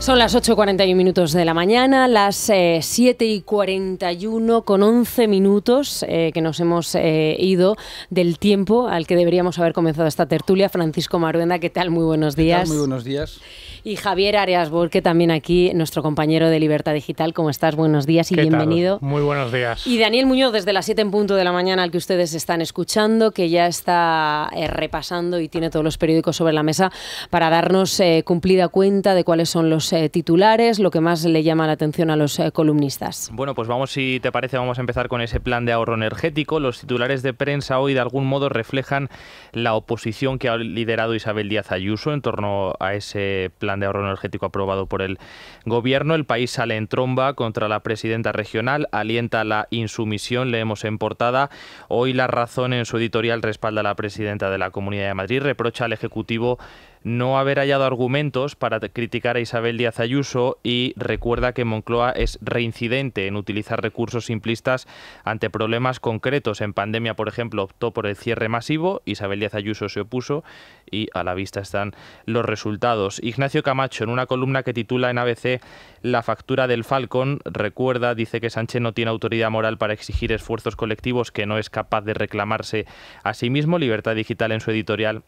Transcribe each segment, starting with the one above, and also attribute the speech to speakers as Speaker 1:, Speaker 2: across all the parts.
Speaker 1: Son las 8.41 minutos de la mañana, las eh, 7.41 con 11 minutos eh, que nos hemos eh, ido del tiempo al que deberíamos haber comenzado esta tertulia. Francisco Maruenda, ¿qué tal? Muy buenos días.
Speaker 2: Muy buenos días.
Speaker 1: Y Javier Arias Borque, también aquí, nuestro compañero de Libertad Digital. ¿Cómo estás? Buenos días y bienvenido.
Speaker 3: Muy buenos días.
Speaker 1: Y Daniel Muñoz, desde las 7 en punto de la mañana, al que ustedes están escuchando, que ya está eh, repasando y tiene todos los periódicos sobre la mesa para darnos eh, cumplida cuenta de cuáles son los eh, titulares, lo que más le llama la atención a los eh, columnistas.
Speaker 4: Bueno, pues vamos, si te parece, vamos a empezar con ese plan de ahorro energético. Los titulares de prensa hoy de algún modo reflejan la oposición que ha liderado Isabel Díaz Ayuso en torno a ese plan de ahorro energético aprobado por el gobierno. El país sale en tromba contra la presidenta regional, alienta la insumisión, leemos en portada. Hoy la razón en su editorial respalda a la presidenta de la Comunidad de Madrid, reprocha al Ejecutivo no haber hallado argumentos para criticar a Isabel Díaz Ayuso y recuerda que Moncloa es reincidente en utilizar recursos simplistas ante problemas concretos. En pandemia, por ejemplo, optó por el cierre masivo, Isabel Díaz Ayuso se opuso y a la vista están los resultados. Ignacio Camacho, en una columna que titula en ABC La factura del Falcon, recuerda, dice que Sánchez no tiene autoridad moral para exigir esfuerzos colectivos que no es capaz de reclamarse a sí mismo. Libertad Digital en su editorial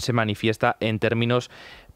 Speaker 4: se manifiesta en términos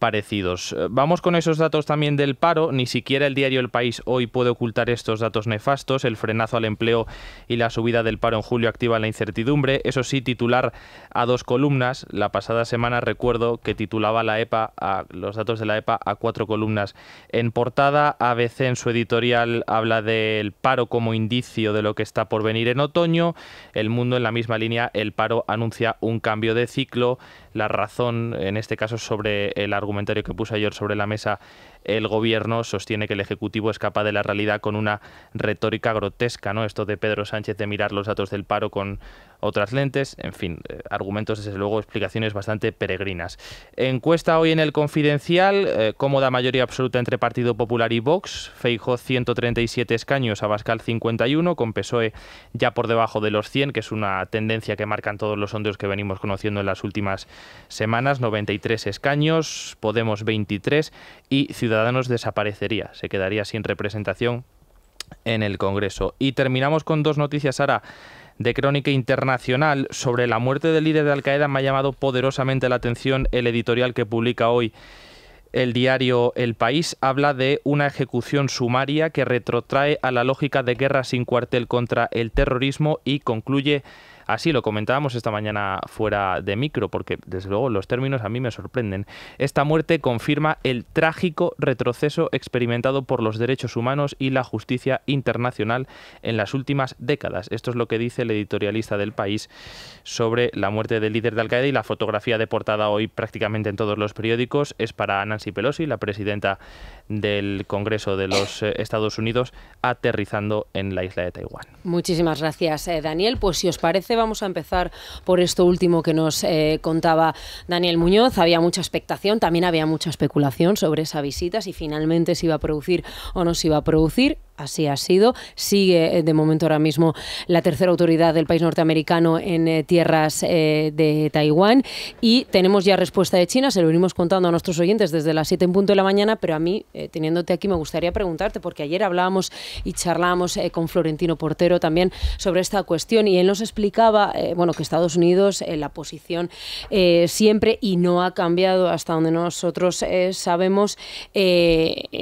Speaker 4: parecidos. Vamos con esos datos también del paro. Ni siquiera el diario El País hoy puede ocultar estos datos nefastos. El frenazo al empleo y la subida del paro en julio activan la incertidumbre. Eso sí, titular a dos columnas. La pasada semana recuerdo que titulaba la EPA los datos de la EPA a cuatro columnas. En portada, ABC en su editorial habla del paro como indicio de lo que está por venir en otoño. El mundo en la misma línea, el paro anuncia un cambio de ciclo. La razón, en este caso, sobre el argumentario que puso ayer sobre la mesa el gobierno sostiene que el Ejecutivo escapa de la realidad con una retórica grotesca, ¿no? Esto de Pedro Sánchez de mirar los datos del paro con otras lentes, en fin, eh, argumentos, desde luego, explicaciones bastante peregrinas. Encuesta hoy en el Confidencial, eh, cómoda mayoría absoluta entre Partido Popular y Vox, Feijó 137 escaños, Abascal 51, con PSOE ya por debajo de los 100, que es una tendencia que marcan todos los sondeos que venimos conociendo en las últimas semanas, 93 escaños, Podemos 23 y Ciudadanos desaparecería, se quedaría sin representación en el Congreso. Y terminamos con dos noticias ahora de crónica internacional sobre la muerte del líder de Al Qaeda me ha llamado poderosamente la atención el editorial que publica hoy el diario El País. Habla de una ejecución sumaria que retrotrae a la lógica de guerra sin cuartel contra el terrorismo y concluye Así lo comentábamos esta mañana fuera de micro, porque desde luego los términos a mí me sorprenden. Esta muerte confirma el trágico retroceso experimentado por los derechos humanos y la justicia internacional en las últimas décadas. Esto es lo que dice el editorialista del país sobre la muerte del líder de Al Qaeda y la fotografía de portada hoy prácticamente en todos los periódicos es para Nancy Pelosi, la presidenta del Congreso de los eh, Estados Unidos, aterrizando en la isla de Taiwán.
Speaker 1: Muchísimas gracias, eh, Daniel. Pues si os parece, vamos a empezar por esto último que nos eh, contaba Daniel Muñoz. Había mucha expectación, también había mucha especulación sobre esa visita, si finalmente se iba a producir o no se iba a producir. Así ha sido. Sigue de momento ahora mismo la tercera autoridad del país norteamericano en tierras de Taiwán y tenemos ya respuesta de China. Se lo venimos contando a nuestros oyentes desde las 7 en punto de la mañana, pero a mí eh, teniéndote aquí, me gustaría preguntarte, porque ayer hablábamos y charlábamos eh, con Florentino Portero también sobre esta cuestión y él nos explicaba, eh, bueno, que Estados Unidos, la posición siempre y no ha cambiado hasta donde nosotros sabemos,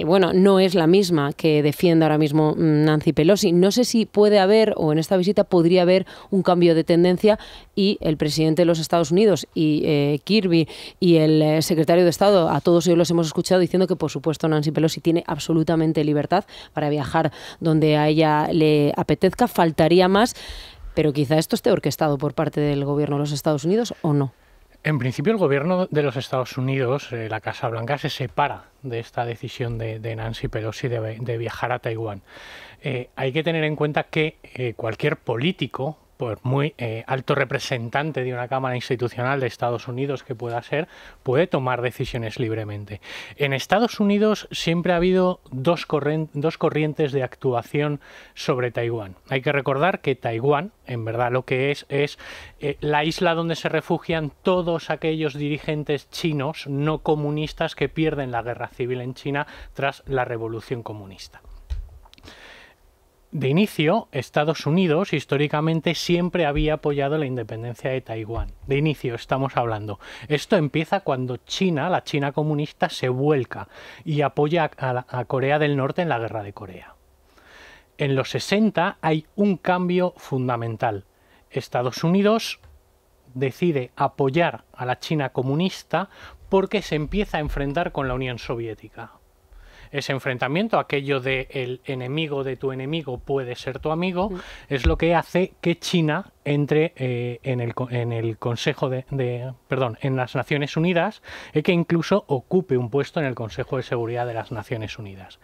Speaker 1: bueno, no es la misma que defiende ahora mismo mm, Nancy Pelosi. No sé si puede haber, o en esta visita podría haber un cambio de tendencia y el presidente de los Estados Unidos y Kirby y el secretario de Estado, a todos ellos los hemos escuchado diciendo que por supuesto Nancy Pelosi tiene absolutamente libertad para viajar donde a ella le apetezca. Faltaría más, pero quizá esto esté orquestado por parte del gobierno de los Estados Unidos o no.
Speaker 3: En principio, el gobierno de los Estados Unidos, eh, la Casa Blanca, se separa de esta decisión de, Nancy Pelosi de, viajar a Taiwán. Eh, hay que tener en cuenta que eh, cualquier político por muy eh, alto representante de una Cámara Institucional de Estados Unidos que pueda ser, puede tomar decisiones libremente. En Estados Unidos siempre ha habido dos, dos corrientes de actuación sobre Taiwán. Hay que recordar que Taiwán, en verdad, lo que es es eh, la isla donde se refugian todos aquellos dirigentes chinos no comunistas que pierden la guerra civil en China tras la revolución comunista. De inicio, Estados Unidos históricamente siempre había apoyado la independencia de Taiwán. De inicio estamos hablando. Esto empieza cuando China, la China comunista, se vuelca y apoya a, Corea del Norte en la guerra de Corea. En los 60 hay un cambio fundamental. Estados Unidos decide apoyar a la China comunista porque se empieza a enfrentar con la Unión Soviética ese enfrentamiento, aquello de el enemigo de tu enemigo puede ser tu amigo, mm. es lo que hace que China entre eh, en, el, en, el, Consejo de, perdón, en las Naciones Unidas y que incluso ocupe un puesto en el Consejo de Seguridad de las Naciones Unidas.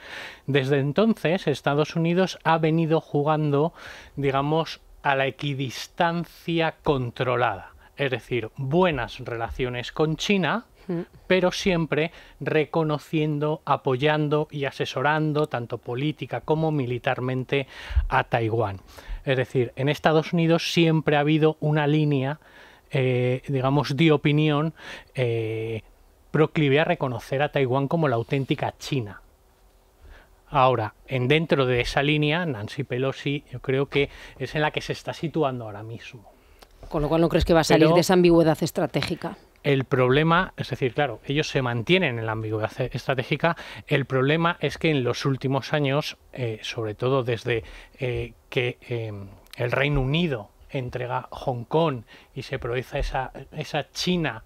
Speaker 3: Desde entonces, Estados Unidos ha venido jugando, digamos, a la equidistancia controlada, es decir, buenas relaciones con China, pero siempre reconociendo, apoyando y asesorando tanto política como militarmente a Taiwán. Es decir, en Estados Unidos siempre ha habido una línea, eh, digamos, de opinión eh, proclive a reconocer a Taiwán como la auténtica China. Ahora, en dentro de esa línea, Nancy Pelosi yo creo que es en la que se está situando ahora mismo.
Speaker 1: Con lo cual no crees que va a salir de esa ambigüedad estratégica.
Speaker 3: El problema, es decir, claro, ellos se mantienen en la ambigüedad estratégica. El problema es que en los últimos años, eh, sobre todo desde eh, que eh, el Reino Unido entrega Hong Kong y se produce esa, China,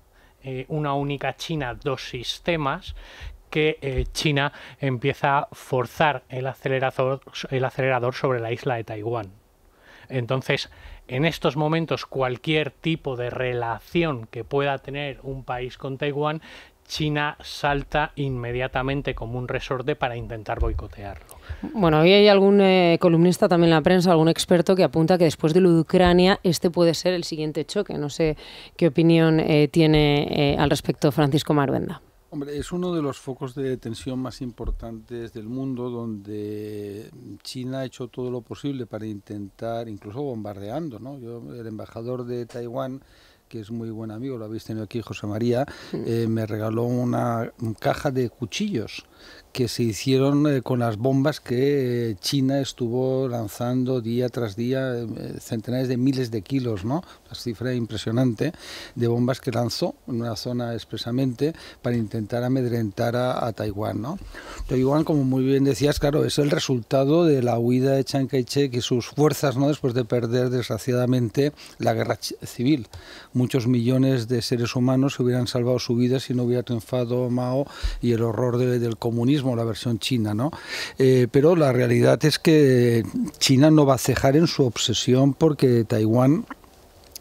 Speaker 3: una única China, dos sistemas, que China empieza a forzar el acelerador sobre la isla de Taiwán. Entonces, en estos momentos cualquier tipo de relación que pueda tener un país con Taiwán, China salta inmediatamente como un resorte para intentar boicotearlo.
Speaker 1: Bueno, hoy hay algún eh, columnista también en la prensa, algún experto que apunta que después de lo de Ucrania este puede ser el siguiente choque. No sé qué opinión eh, tiene eh, al respecto Francisco Maruenda.
Speaker 2: Hombre, es uno de los focos de tensión más importantes del mundo, donde China ha hecho todo lo posible para intentar, incluso bombardeando, ¿no? Yo, el embajador de Taiwán que es muy buen amigo, lo habéis tenido aquí, José María, eh, me regaló una caja de cuchillos que se hicieron eh, con las bombas que eh, China estuvo lanzando día tras día, eh, centenares de miles de kilos, ¿no? Una cifra impresionante de bombas que lanzó en una zona expresamente para intentar amedrentar a, Taiwán, ¿no? Taiwán, como muy bien decías, claro, es el resultado de la huida de Chiang Kai-shek y sus fuerzas, ¿no? Después de perder desgraciadamente la guerra civil. Muchos millones de seres humanos se hubieran salvado su vida si no hubiera triunfado Mao y el horror del comunismo la versión china, ¿no? Eh, pero la realidad es que China no va a cejar en su obsesión porque Taiwán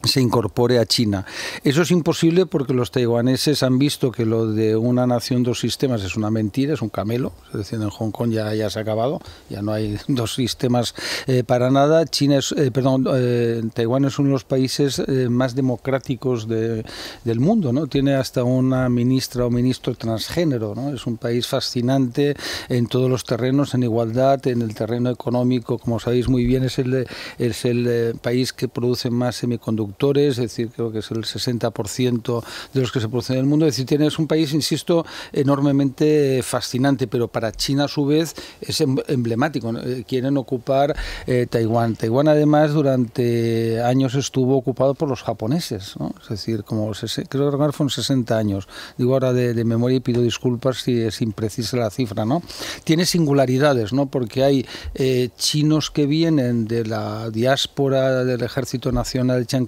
Speaker 2: se incorpore a China. Eso es imposible porque los taiwaneses han visto que lo de una nación, dos sistemas es una mentira, es un camelo. Es decir, en Hong Kong ya, ya se ha acabado, ya no hay dos sistemas eh, para nada. China es, eh, perdón, eh, Taiwán es uno de los países más democráticos de, del mundo, ¿no? Tiene hasta una ministra o ministro transgénero, ¿no? Es un país fascinante en todos los terrenos, en igualdad, en el terreno económico, como sabéis muy bien, es el, es el país que produce más semiconductores es decir, creo que es el 60% de los que se producen en el mundo. Es decir, tienes un país, insisto, enormemente fascinante, pero para China a su vez es em, emblemático. Eh, quieren ocupar eh, Taiwán. Taiwán además durante años estuvo ocupado por los japoneses, es decir, como creo que fueron 60 años. Digo ahora de, memoria y pido disculpas si es imprecisa la cifra. ¿no? Tiene singularidades, ¿no? porque hay eh, chinos que vienen de la diáspora del Ejército Nacional de Chiang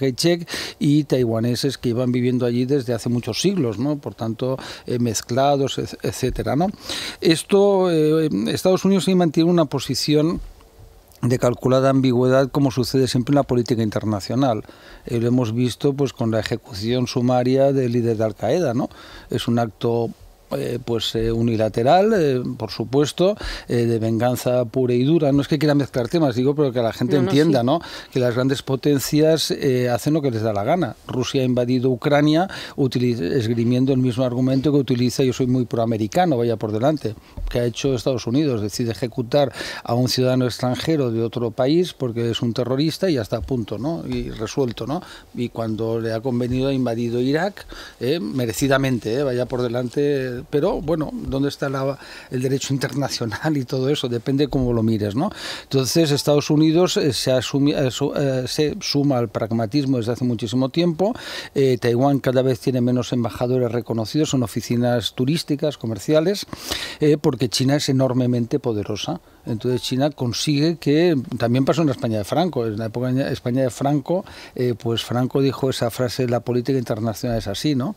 Speaker 2: y taiwaneses que iban viviendo allí desde hace muchos siglos, ¿no? por tanto eh, mezclados, etcétera. ¿no? Esto, eh, Estados Unidos sí mantiene una posición de calculada ambigüedad como sucede siempre en la política internacional. Eh, lo hemos visto pues con la ejecución sumaria del líder de Al Qaeda, ¿no? Es un acto eh, pues eh, unilateral, eh, por supuesto, de venganza pura y dura. No es que quiera mezclar temas, digo, pero que la gente entienda, ¿no? Que las grandes potencias hacen lo que les da la gana. Rusia ha invadido Ucrania esgrimiendo el mismo argumento que utiliza yo soy muy proamericano, vaya por delante, que ha hecho Estados Unidos, decide ejecutar a un ciudadano extranjero de otro país porque es un terrorista y ya está a punto, ¿no? Y resuelto, ¿no? Y cuando le ha convenido ha invadido Irak, merecidamente, vaya por delante pero bueno, ¿dónde está el derecho internacional y todo eso? Depende cómo lo mires, ¿no? Entonces, Estados Unidos eh, se, eh, eh, se suma al pragmatismo desde hace muchísimo tiempo. Taiwán cada vez tiene menos embajadores reconocidos, son oficinas turísticas, comerciales, porque China es enormemente poderosa. Entonces China consigue que, también pasó en la España de Franco, en la época de España de Franco, pues Franco dijo esa frase, la política internacional es así, ¿no?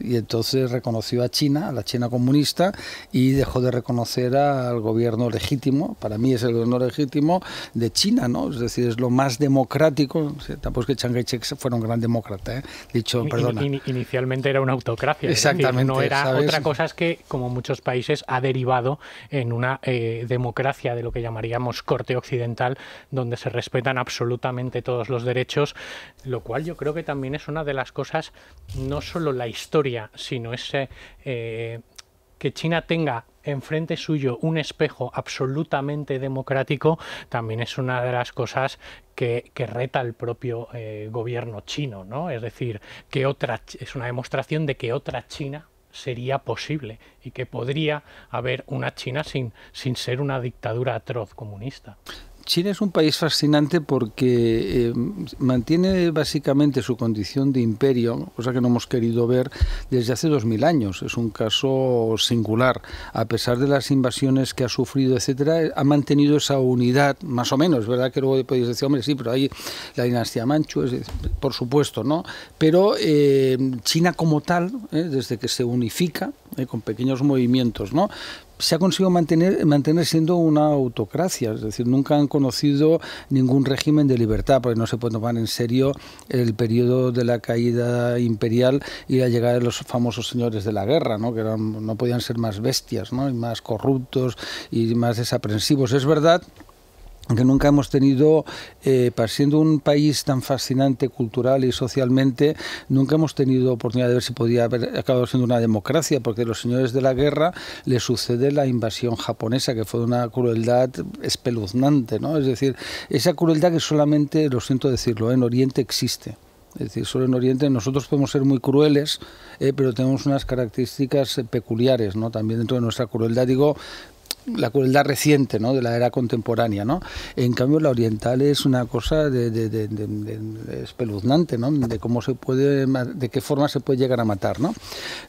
Speaker 2: y entonces reconoció a China, la China comunista y dejó de reconocer al gobierno legítimo, para mí es el gobierno legítimo de China, ¿no? Es decir, es lo más democrático, tampoco es que Chiang Kai-shek fuera un gran demócrata, ¿eh? dicho, perdona.
Speaker 3: inicialmente era una autocracia,
Speaker 2: Exactamente,
Speaker 3: no era otra cosa es que, como muchos países, ha derivado en una eh, de lo que llamaríamos corte occidental, donde se respetan absolutamente todos los derechos, lo cual yo creo que también es una de las cosas, no solo la historia, sino ese eh, que China tenga enfrente suyo un espejo absolutamente democrático también es una de las cosas que, reta el propio eh, gobierno chino, ¿no? Es decir, que otra es una demostración de que otra China sería posible y que podría haber una China sin, sin ser una dictadura atroz comunista.
Speaker 2: China es un país fascinante porque eh, mantiene básicamente su condición de imperio, cosa que no hemos querido ver desde hace dos mil años. Es un caso singular. A pesar de las invasiones que ha sufrido, etcétera, ha mantenido esa unidad, más o menos. ¿Verdad que luego podéis decir, hombre, sí, pero hay la dinastía Manchu, por supuesto, ¿no? Pero eh, China como tal, eh, desde que se unifica, con pequeños movimientos, ¿no? Se ha conseguido mantener, mantener siendo una autocracia, es decir, nunca han conocido ningún régimen de libertad, porque no se puede tomar en serio el periodo de la caída imperial y la llegada de los famosos señores de la guerra, ¿no? que no podían ser más bestias ¿no? y más corruptos y más desaprensivos. Es verdad que nunca hemos tenido, eh, siendo un país tan fascinante cultural y socialmente, nunca hemos tenido oportunidad de ver si podía haber acabado siendo una democracia, porque los señores de la guerra le sucede la invasión japonesa, que fue una crueldad espeluznante, ¿no? Es decir, esa crueldad que solamente, lo siento decirlo, en Oriente existe. Es decir, solo en Oriente nosotros podemos ser muy crueles, eh, pero tenemos unas características peculiares, ¿no? También dentro de nuestra crueldad, digo, la crueldad reciente ¿no? de la era contemporánea. ¿no? En cambio, la oriental es una cosa de, de, espeluznante, ¿no? de cómo se puede, de qué forma se puede llegar a matar. ¿no?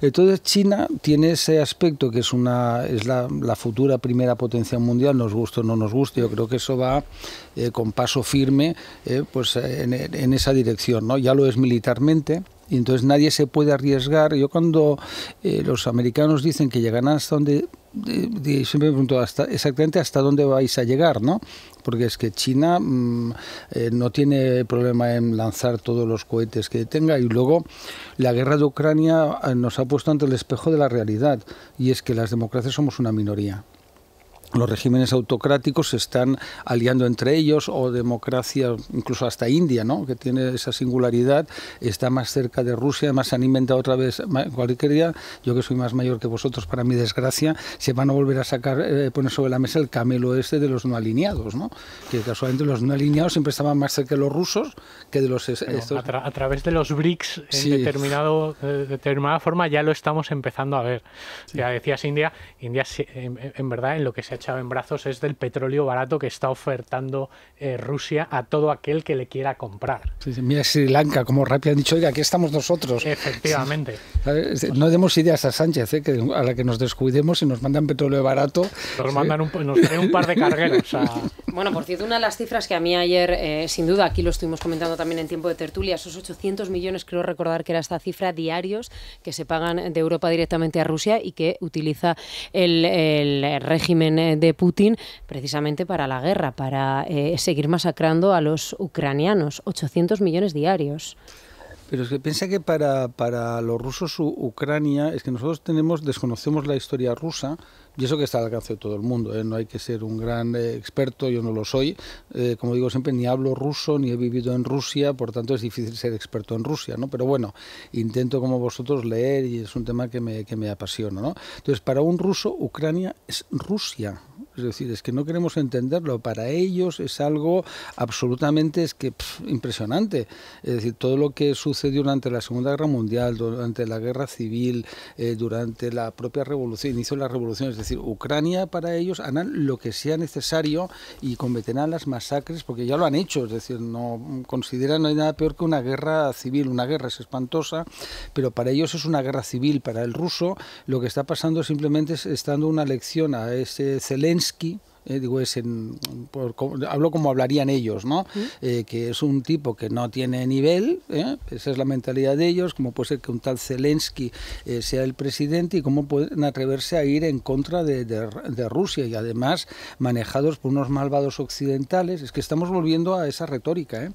Speaker 2: Entonces, China tiene ese aspecto que es, una, es la, futura primera potencia mundial, nos guste o no nos guste. Yo creo que eso va eh, con paso firme eh, pues, en, en, esa dirección. ¿no? Ya lo es militarmente y entonces nadie se puede arriesgar. Yo cuando eh, los americanos dicen que llegarán hasta donde, siempre me pregunto hasta, exactamente hasta dónde vais a llegar, ¿no? Porque es que China mm, eh, no tiene problema en lanzar todos los cohetes que tenga y luego la guerra de Ucrania eh, nos ha puesto ante el espejo de la realidad y es que las democracias somos una minoría los regímenes autocráticos se están aliando entre ellos o democracia, incluso hasta India, ¿no? que tiene esa singularidad, está más cerca de Rusia, además se han inventado otra vez, cualquier día, yo que soy más mayor que vosotros, para mi desgracia, se van a volver a sacar, eh, poner sobre la mesa el camelo este de los no alineados, ¿no? que casualmente los no alineados siempre estaban más cerca de los rusos que de los...
Speaker 3: a, través de los BRICS, en determinado, de determinada forma, ya lo estamos empezando a ver. Ya decías India, India en, en verdad en lo que se echado en brazos es del petróleo barato que está ofertando eh, Rusia a todo aquel que le quiera comprar.
Speaker 2: mira Sri Lanka, como rápido han dicho, oiga, aquí estamos nosotros.
Speaker 3: Efectivamente.
Speaker 2: No demos ideas a Sánchez, eh, que a la que nos descuidemos y nos mandan petróleo barato.
Speaker 3: Nos mandan un, nos un par de cargueros.
Speaker 1: Bueno, por cierto, una de las cifras que a mí ayer, eh, sin duda, aquí lo estuvimos comentando también en tiempo de tertulia, esos 800 millones, creo recordar que era esta cifra, diarios que se pagan de Europa directamente a Rusia y que utiliza el, el régimen de Putin precisamente para la guerra, para eh, seguir masacrando a los ucranianos. 800 millones diarios.
Speaker 2: Pero es que piensa que para, para los rusos Ucrania es que nosotros tenemos, desconocemos la historia rusa, y eso que está al alcance de todo el mundo, ¿eh? no hay que ser un gran eh, experto, yo no lo soy. Eh, como digo siempre, ni hablo ruso, ni he vivido en Rusia, por tanto es difícil ser experto en Rusia, ¿no? Pero bueno, intento como vosotros leer y es un tema que me, que me apasiona, ¿no? Entonces, para un ruso, Ucrania es Rusia, es decir, es que no queremos entenderlo. Para ellos es algo absolutamente es que impresionante. Es decir, todo lo que sucedió durante la Segunda Guerra Mundial, durante la Guerra Civil, durante la propia revolución, inicio de la revolución, es decir, Ucrania para ellos harán lo que sea necesario y cometerán las masacres porque ya lo han hecho, es decir, no consideran no hay nada peor que una guerra civil, una guerra es espantosa, pero para ellos es una guerra civil, para el ruso lo que está pasando simplemente es dando una lección a ese Zelensky, whisky eh, digo, es en, hablo como hablarían ellos, ¿no? Eh, que es un tipo que no tiene nivel, ¿eh? esa es la mentalidad de ellos, como puede ser que un tal Zelensky sea el presidente y cómo pueden atreverse a ir en contra de, de, Rusia y además manejados por unos malvados occidentales. Es que estamos volviendo a esa retórica,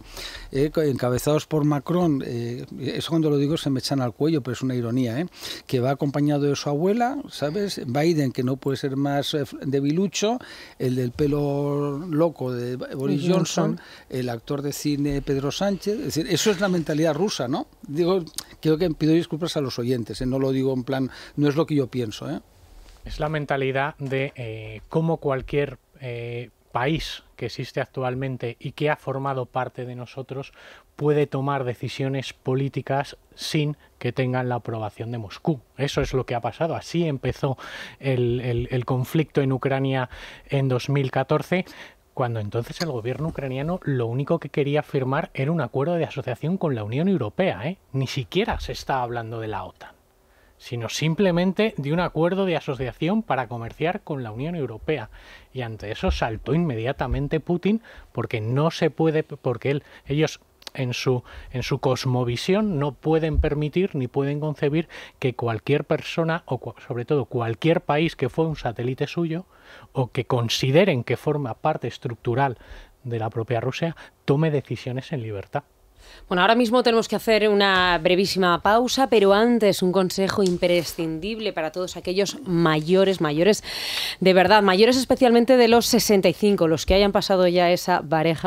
Speaker 2: encabezados por Macron, eso cuando lo digo se me echan al cuello, pero es una ironía, que va acompañado de su abuela, ¿sabes? Biden, que no puede ser más debilucho, el del pelo loco de Boris Johnson, el actor de cine Pedro Sánchez. Es decir, eso es la mentalidad rusa, ¿no? Digo, creo que pido disculpas a los oyentes, ¿eh? no lo digo en plan, no es lo que yo pienso. ¿eh?
Speaker 3: Es la mentalidad de eh, cómo cualquier país que existe actualmente y que ha formado parte de nosotros puede tomar decisiones políticas sin que tengan la aprobación de Moscú. Eso es lo que ha pasado. Así empezó el, el conflicto en Ucrania en 2014 cuando entonces el gobierno ucraniano lo único que quería firmar era un acuerdo de asociación con la Unión Europea. ¿eh? Ni siquiera se está hablando de la OTAN sino simplemente de un acuerdo de asociación para comerciar con la Unión Europea. Y ante eso saltó inmediatamente Putin porque no se puede, porque él, ellos en su, en su cosmovisión no pueden permitir ni pueden concebir que cualquier persona o sobre todo cualquier país que fue un satélite suyo o que consideren que forma parte estructural de la propia Rusia tome decisiones en libertad.
Speaker 1: Bueno, ahora mismo tenemos que hacer una brevísima pausa, pero antes un consejo imprescindible para todos aquellos mayores, mayores, de verdad, mayores especialmente de los 65, los que hayan pasado ya esa,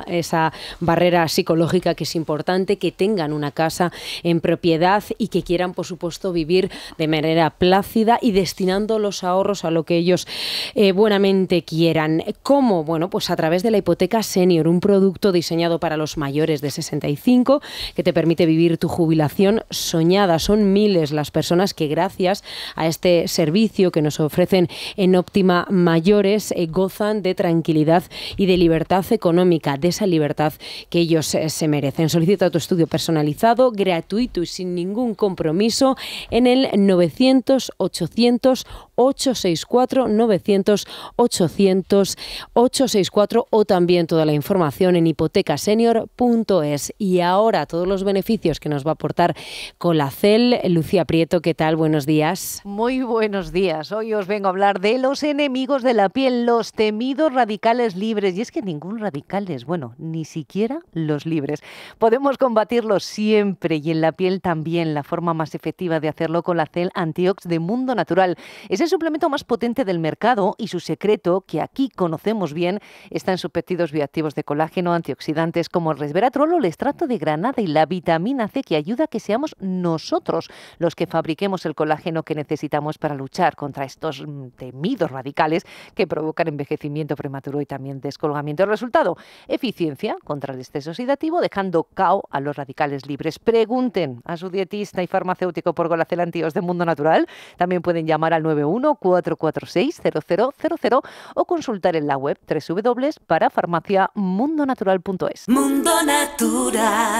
Speaker 1: esa barrera psicológica que es importante, que tengan una casa en propiedad y que quieran, por supuesto, vivir de manera plácida y destinando los ahorros a lo que ellos eh, buenamente quieran. ¿Cómo? Bueno, pues a través de la hipoteca senior, un producto diseñado para los mayores de 65 que te permite vivir tu jubilación soñada. Son miles las personas que gracias a este servicio que nos ofrecen en Óptima Mayores eh, gozan de tranquilidad y de libertad económica, de esa libertad que ellos eh, se merecen. Solicita tu estudio personalizado, gratuito y sin ningún compromiso en el 900 800 864 900 800 864 o también toda la información en hipotecasenior.es. Y ahora todos los beneficios que nos va a aportar Colacel. Lucía Prieto, ¿qué tal? Buenos días.
Speaker 5: Muy buenos días. Hoy os vengo a hablar de los enemigos de la piel, los temidos radicales libres. Y es que ningún radical es bueno, ni siquiera los libres. Podemos combatirlos siempre y en la piel también. La forma más efectiva de hacerlo con la Cel Antiox de Mundo Natural. Es el suplemento más potente del mercado y su secreto, que aquí conocemos bien, está en sus péptidos bioactivos de colágeno, antioxidantes como el resveratrol o el estrato de granada y la vitamina C que ayuda a que seamos nosotros los que fabriquemos el colágeno que necesitamos para luchar contra estos mm, temidos radicales que provocan envejecimiento prematuro y también descolgamiento. El resultado, eficiencia contra el estrés oxidativo, dejando cao a los radicales libres. Pregunten a su dietista y farmacéutico por Golacelantios de Mundo Natural. También pueden llamar al 91 446 0000 o consultar en la web www.parafarmaciamundonatural.es.
Speaker 1: Mundo Natural.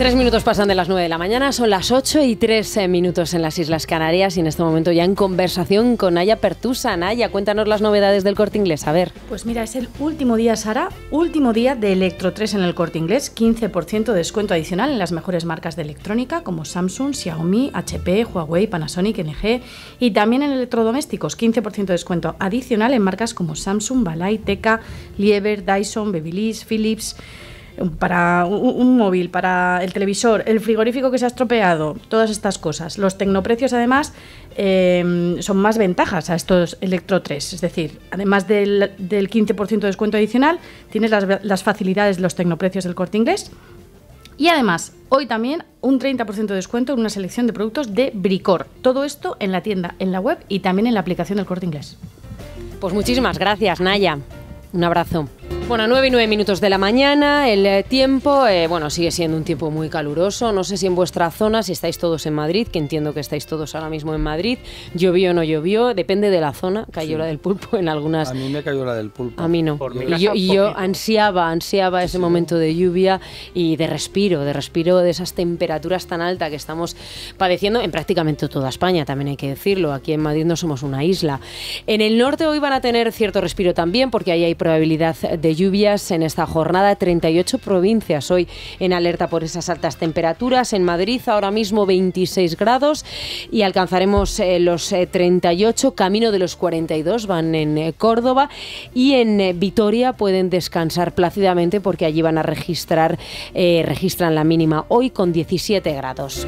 Speaker 1: Tres minutos pasan de las nueve de la mañana, son las ocho y tres eh, minutos en las Islas Canarias y en este momento ya en conversación con Naya Pertusa. Naya, cuéntanos las novedades del corte inglés, a ver.
Speaker 6: Pues mira, es el último día, Sara, último día de Electro 3 en el corte inglés, 15% de descuento adicional en las mejores marcas de electrónica como Samsung, Xiaomi, HP, Huawei, Panasonic, LG y también en electrodomésticos, 15% de descuento adicional en marcas como Samsung, Balay, Teca, Lieber, Dyson, Babyliss, Philips. Para un, móvil, para el televisor, el frigorífico que se ha estropeado, todas estas cosas. Los tecnoprecios además eh, son más ventajas a estos Electro 3, es decir, además del, 15% de descuento adicional, tienes las, las facilidades de los tecnoprecios del corte inglés. Y además, hoy también un 30% de descuento en una selección de productos de Bricor. Todo esto en la tienda, en la web y también en la aplicación del corte inglés.
Speaker 1: Pues muchísimas gracias, Naya. Un abrazo. Bueno, 9 y 9 minutos de la mañana, el eh, tiempo, eh, bueno, sigue siendo un tiempo muy caluroso. No sé si en vuestra zona, si estáis todos en Madrid, que entiendo que estáis todos ahora mismo en Madrid, llovió o no llovió, depende de la zona, cayó la del pulpo en algunas...
Speaker 2: A mí me cayó la del pulpo.
Speaker 1: A mí no. y yo, ansiaba, ansiaba ese momento de lluvia y de respiro, de respiro de esas temperaturas tan altas que estamos padeciendo en prácticamente toda España, también hay que decirlo. Aquí en Madrid no somos una isla. En el norte hoy van a tener cierto respiro también, porque ahí hay probabilidad de lluvias en esta jornada. 38 provincias hoy en alerta por esas altas temperaturas. En Madrid ahora mismo 26 grados y alcanzaremos eh, los 38, eh, camino de los 42 van en eh, Córdoba y en Vitoria pueden descansar plácidamente porque allí van a registrar, registran la mínima hoy con 17 grados.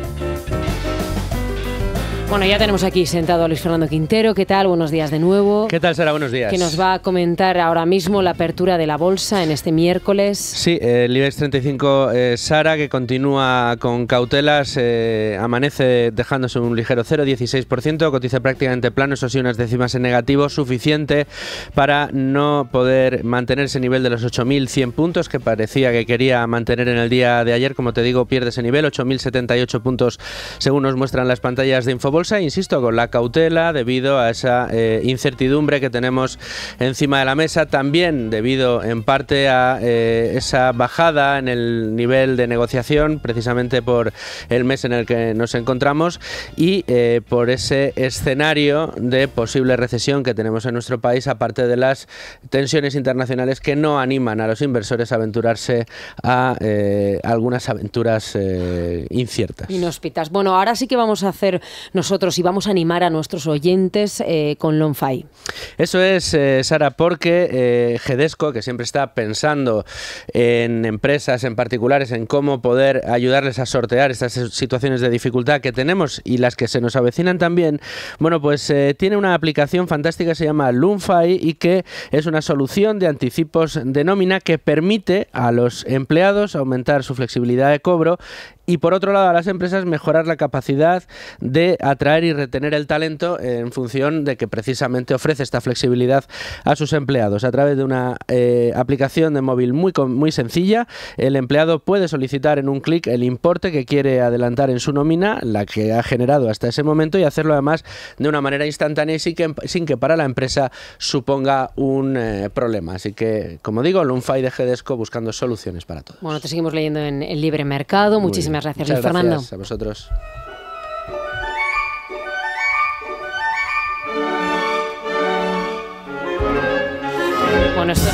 Speaker 1: Bueno, ya tenemos aquí sentado a Luis Fernando Quintero. ¿Qué tal? Buenos días de nuevo.
Speaker 7: ¿Qué tal, Sara? Buenos días.
Speaker 1: Que nos va a comentar ahora mismo la apertura de la bolsa en este miércoles.
Speaker 7: Sí, el IBEX 35 eh, Sara, que continúa con cautelas, eh, amanece dejándose un ligero 0,16%, cotiza prácticamente plano, eso sí, unas décimas en negativo, suficiente para no poder mantener ese nivel de los 8.100 puntos que parecía que quería mantener en el día de ayer. Como te digo, pierde ese nivel, 8.078 puntos según nos muestran las pantallas de Infobol insisto, con la cautela debido a esa eh, incertidumbre que tenemos encima de la mesa, también debido en parte a eh, esa bajada en el nivel de negociación, precisamente por el mes en el que nos encontramos y eh, por ese escenario de posible recesión que tenemos en nuestro país, aparte de las tensiones internacionales que no animan a los inversores a aventurarse a algunas aventuras inciertas.
Speaker 1: Inhóspitas. Bueno, ahora sí que vamos a hacer nosotros y vamos a animar a nuestros oyentes eh, con Lonfai.
Speaker 7: Eso es, eh, Sara, porque eh, Gedesco, que siempre está pensando en empresas en particulares, en cómo poder ayudarles a sortear estas situaciones de dificultad que tenemos y las que se nos avecinan también, bueno, pues tiene una aplicación fantástica que se llama Lunfai y que es una solución de anticipos de nómina que permite a los empleados aumentar su flexibilidad de cobro y por otro lado a las empresas mejorar la capacidad de atraer y retener el talento en función de que precisamente ofrece esta flexibilidad a sus empleados. A través de una eh, aplicación de móvil muy, muy sencilla, el empleado puede solicitar en un clic el importe que quiere adelantar en su nómina, la que ha generado hasta ese momento, y hacerlo además de una manera instantánea y sin que, sin que para la empresa suponga un eh, problema. Así que, como digo, Lunfai de Gedesco buscando soluciones para todos.
Speaker 1: Bueno, te seguimos leyendo en el libre mercado. Muchísimas Gracias, Luis Fernando.
Speaker 7: Gracias a vosotros.
Speaker 1: Bueno, esto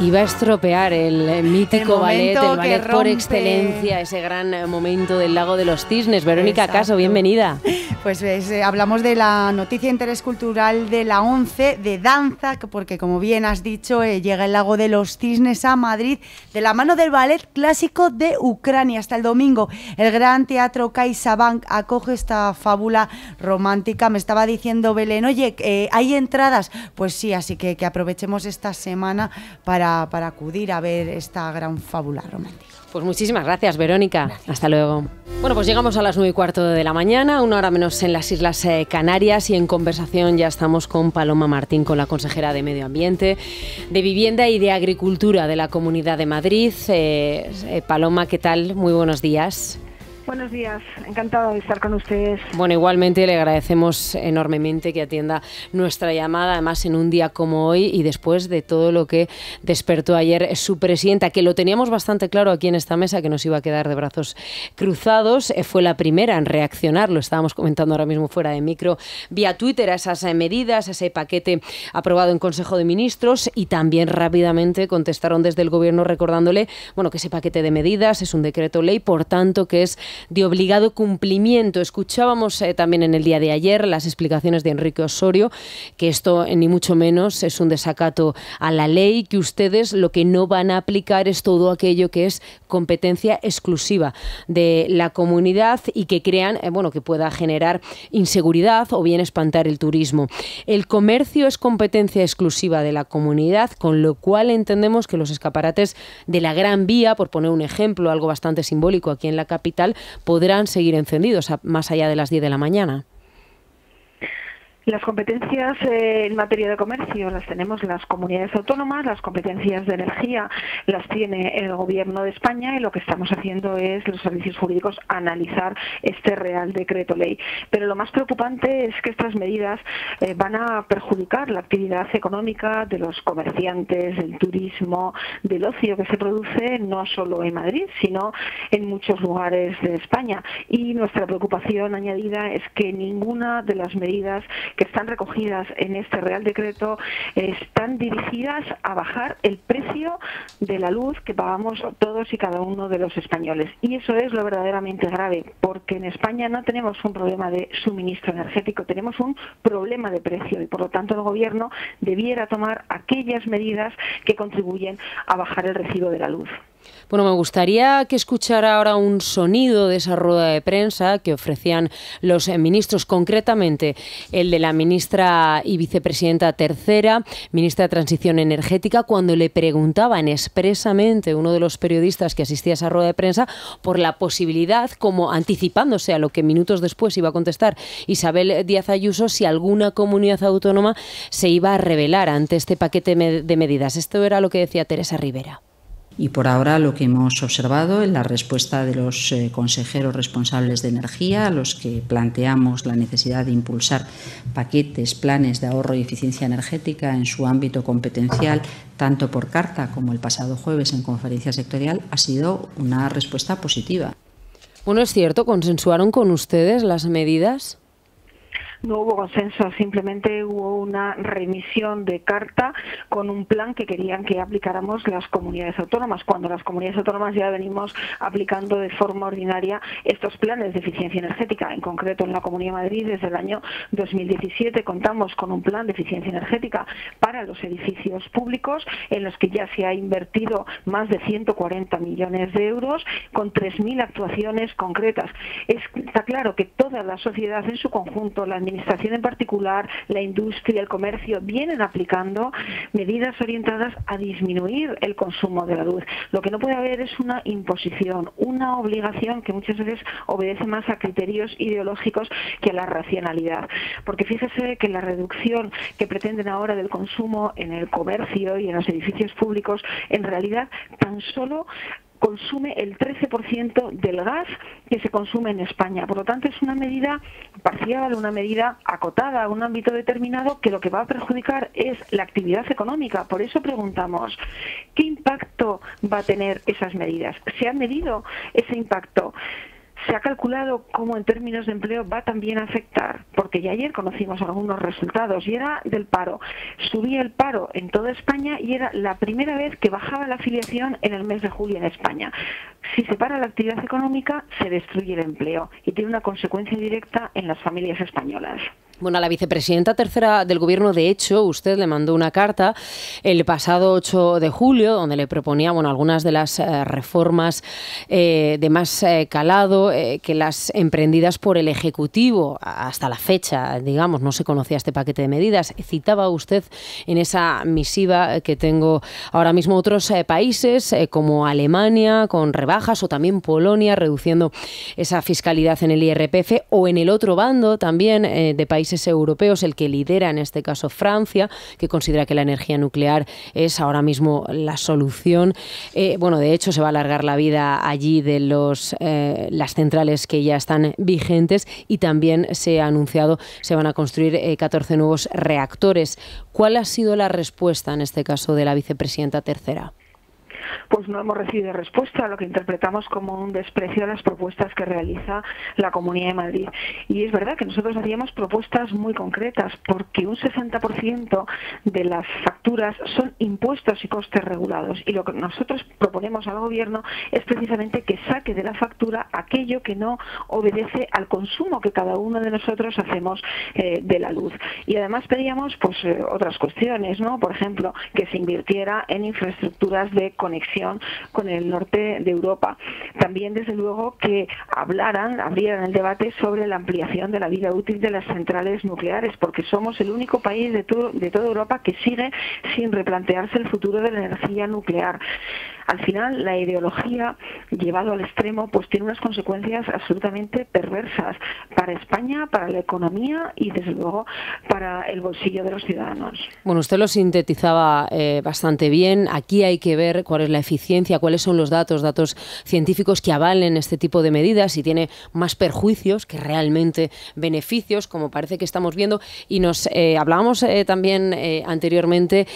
Speaker 1: Iba a estropear el mítico ballet, el ballet por excelencia, ese gran eh, momento del lago de los cisnes. Verónica Caso, bienvenida.
Speaker 8: Pues eh, hablamos de la noticia interés cultural de la 11 de danza, porque como bien has dicho, eh, llega el lago de los cisnes a Madrid de la mano del ballet clásico de Ucrania. Hasta el domingo, el Gran Teatro CaixaBank acoge esta fábula romántica. Me estaba diciendo Belén, oye, ¿hay entradas? Pues sí, así que, aprovechemos esta semana para, acudir a ver esta gran fábula romántica.
Speaker 1: Pues muchísimas gracias, Verónica. Hasta luego. Bueno, pues llegamos a las 9 y cuarto de la mañana, una hora menos en las Islas eh, Canarias y en conversación ya estamos con Paloma Martín, con la consejera de Medio Ambiente, de Vivienda y de Agricultura de la Comunidad de Madrid. Eh, eh, Paloma, ¿qué tal? Muy buenos días.
Speaker 9: Buenos días, encantado de estar con ustedes.
Speaker 1: Bueno, igualmente le agradecemos enormemente que atienda nuestra llamada, además en un día como hoy y después de todo lo que despertó ayer su presidenta, que lo teníamos bastante claro aquí en esta mesa, que nos iba a quedar de brazos cruzados. Eh, fue la primera en reaccionar, lo estábamos comentando ahora mismo fuera de micro, vía Twitter a esas eh, medidas, a ese paquete aprobado en Consejo de Ministros y también rápidamente contestaron desde el Gobierno recordándole bueno, que ese paquete de medidas es un decreto ley, por tanto que es de obligado cumplimiento. Escuchábamos eh, también en el día de ayer las explicaciones de Enrique Osorio, que esto ni mucho menos es un desacato a la ley, que ustedes lo que no van a aplicar es todo aquello que es competencia exclusiva de la comunidad y que crean, eh, bueno, que pueda generar inseguridad o bien espantar el turismo. El comercio es competencia exclusiva de la comunidad, con lo cual entendemos que los escaparates de la Gran Vía, por poner un ejemplo, algo bastante simbólico aquí en la capital, podrán seguir encendidos más allá de las 10 de la mañana.
Speaker 9: Las competencias eh, en materia de comercio las tenemos las comunidades autónomas, las competencias de energía las tiene el Gobierno de España y lo que estamos haciendo es los servicios jurídicos analizar este Real Decreto Ley. Pero lo más preocupante es que estas medidas eh, van a perjudicar la actividad económica de los comerciantes, del turismo, del ocio que se produce no solo en Madrid, sino en muchos lugares de España. Y nuestra preocupación añadida es que ninguna de las medidas que están recogidas en este Real Decreto están dirigidas a bajar el precio de la luz que pagamos todos y cada uno de los españoles. Y eso es lo verdaderamente grave, porque en España no tenemos un problema de suministro energético, tenemos un problema de precio y por lo tanto el Gobierno debiera tomar aquellas medidas que contribuyen a bajar el recibo de la luz.
Speaker 1: Bueno, me gustaría que escuchara ahora un sonido de esa rueda de prensa que ofrecían los ministros, concretamente el de la ministra y vicepresidenta tercera, ministra de Transición Energética, cuando le preguntaban expresamente uno de los periodistas que asistía a esa rueda de prensa por la posibilidad, como anticipándose a lo que minutos después iba a contestar Isabel Díaz Ayuso, si alguna comunidad autónoma se iba a revelar ante este paquete de medidas. Esto era lo que decía Teresa Rivera.
Speaker 10: Y por ahora lo que hemos observado en la respuesta de los eh, consejeros responsables de energía, a los que planteamos la necesidad de impulsar paquetes, planes de ahorro y eficiencia energética en su ámbito competencial, tanto por carta como el pasado jueves en conferencia sectorial, ha sido una respuesta positiva.
Speaker 1: Bueno, es cierto, consensuaron con ustedes las medidas.
Speaker 9: No hubo consenso, simplemente hubo una remisión de carta con un plan que querían que aplicáramos las comunidades autónomas, cuando las comunidades autónomas ya venimos aplicando de forma ordinaria estos planes de eficiencia energética. En concreto, en la Comunidad de Madrid, desde el año 2017 contamos con un plan de eficiencia energética para los edificios públicos, en los que ya se ha invertido más de 140 millones de euros, con 3.000 actuaciones concretas. está claro que toda la sociedad en su conjunto, la administración en particular, la industria, el comercio, vienen aplicando medidas orientadas a disminuir el consumo de la luz. Lo que no puede haber es una imposición, una obligación que muchas veces obedece más a criterios ideológicos que a la racionalidad. Porque fíjese que la reducción que pretenden ahora del consumo en el comercio y en los edificios públicos, en realidad tan solo consume el 13% del gas que se consume en España. Por lo tanto, es una medida parcial, una medida acotada a un ámbito determinado que lo que va a perjudicar es la actividad económica. Por eso preguntamos, ¿qué impacto va a tener esas medidas? ¿Se ha medido ese impacto? Se ha calculado cómo en términos de empleo va también a afectar, porque ya ayer conocimos algunos resultados y era del paro. Subía el paro en toda España y era la primera vez que bajaba la afiliación en el mes de julio en España. Si se para la actividad económica, se destruye el empleo y tiene una consecuencia directa en las familias españolas.
Speaker 1: Bueno, a la vicepresidenta tercera del Gobierno, de hecho, usted le mandó una carta el pasado 8 de julio donde le proponía bueno, algunas de las eh, reformas eh, de más eh, calado que las emprendidas por el Ejecutivo hasta la fecha, digamos, no se conocía este paquete de medidas. Citaba usted en esa misiva que tengo ahora mismo otros países como Alemania con rebajas o también Polonia reduciendo esa fiscalidad en el IRPF o en el otro bando también de países europeos, el que lidera en este caso Francia, que considera que la energía nuclear es ahora mismo la solución. Eh, bueno, de hecho se va a alargar la vida allí de los, eh, las centrales que ya están vigentes y también se ha anunciado se van a construir 14 eh, nuevos reactores. ¿Cuál ha sido la respuesta en este caso de la vicepresidenta tercera?
Speaker 9: Pues no hemos recibido respuesta a lo que interpretamos como un desprecio a las propuestas que realiza la Comunidad de Madrid. Y es verdad que nosotros hacíamos propuestas muy concretas, porque un 60% de las facturas son impuestos y costes regulados. Y lo que nosotros proponemos al Gobierno es precisamente que saque de la factura aquello que no obedece al consumo que cada uno de nosotros hacemos eh, de la luz. Y además pedíamos pues eh, otras cuestiones, ¿no? Por ejemplo, que se invirtiera en infraestructuras de conexión con el norte de Europa. También, desde luego, que hablaran, abrieran el debate sobre la ampliación de la vida útil de las centrales nucleares, porque somos el único país de, de toda Europa que sigue sin replantearse el futuro de la energía nuclear al final la ideología llevado al extremo pues tiene unas consecuencias absolutamente perversas para España, para la economía y desde luego para el bolsillo de los ciudadanos.
Speaker 1: Bueno, usted lo sintetizaba eh, bastante bien. Aquí hay que ver cuál es la eficiencia, cuáles son los datos, datos científicos que avalen este tipo de medidas, si tiene más perjuicios que realmente beneficios, como parece que estamos viendo. Y nos eh, hablábamos eh, también anteriormente,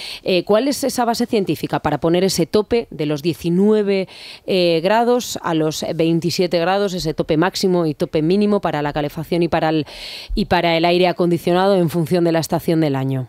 Speaker 1: ¿cuál es esa base científica para poner ese tope de los 19 eh, grados a los 27 grados, ese tope máximo y tope mínimo para la calefacción y para el, y para el aire acondicionado en función de la estación del año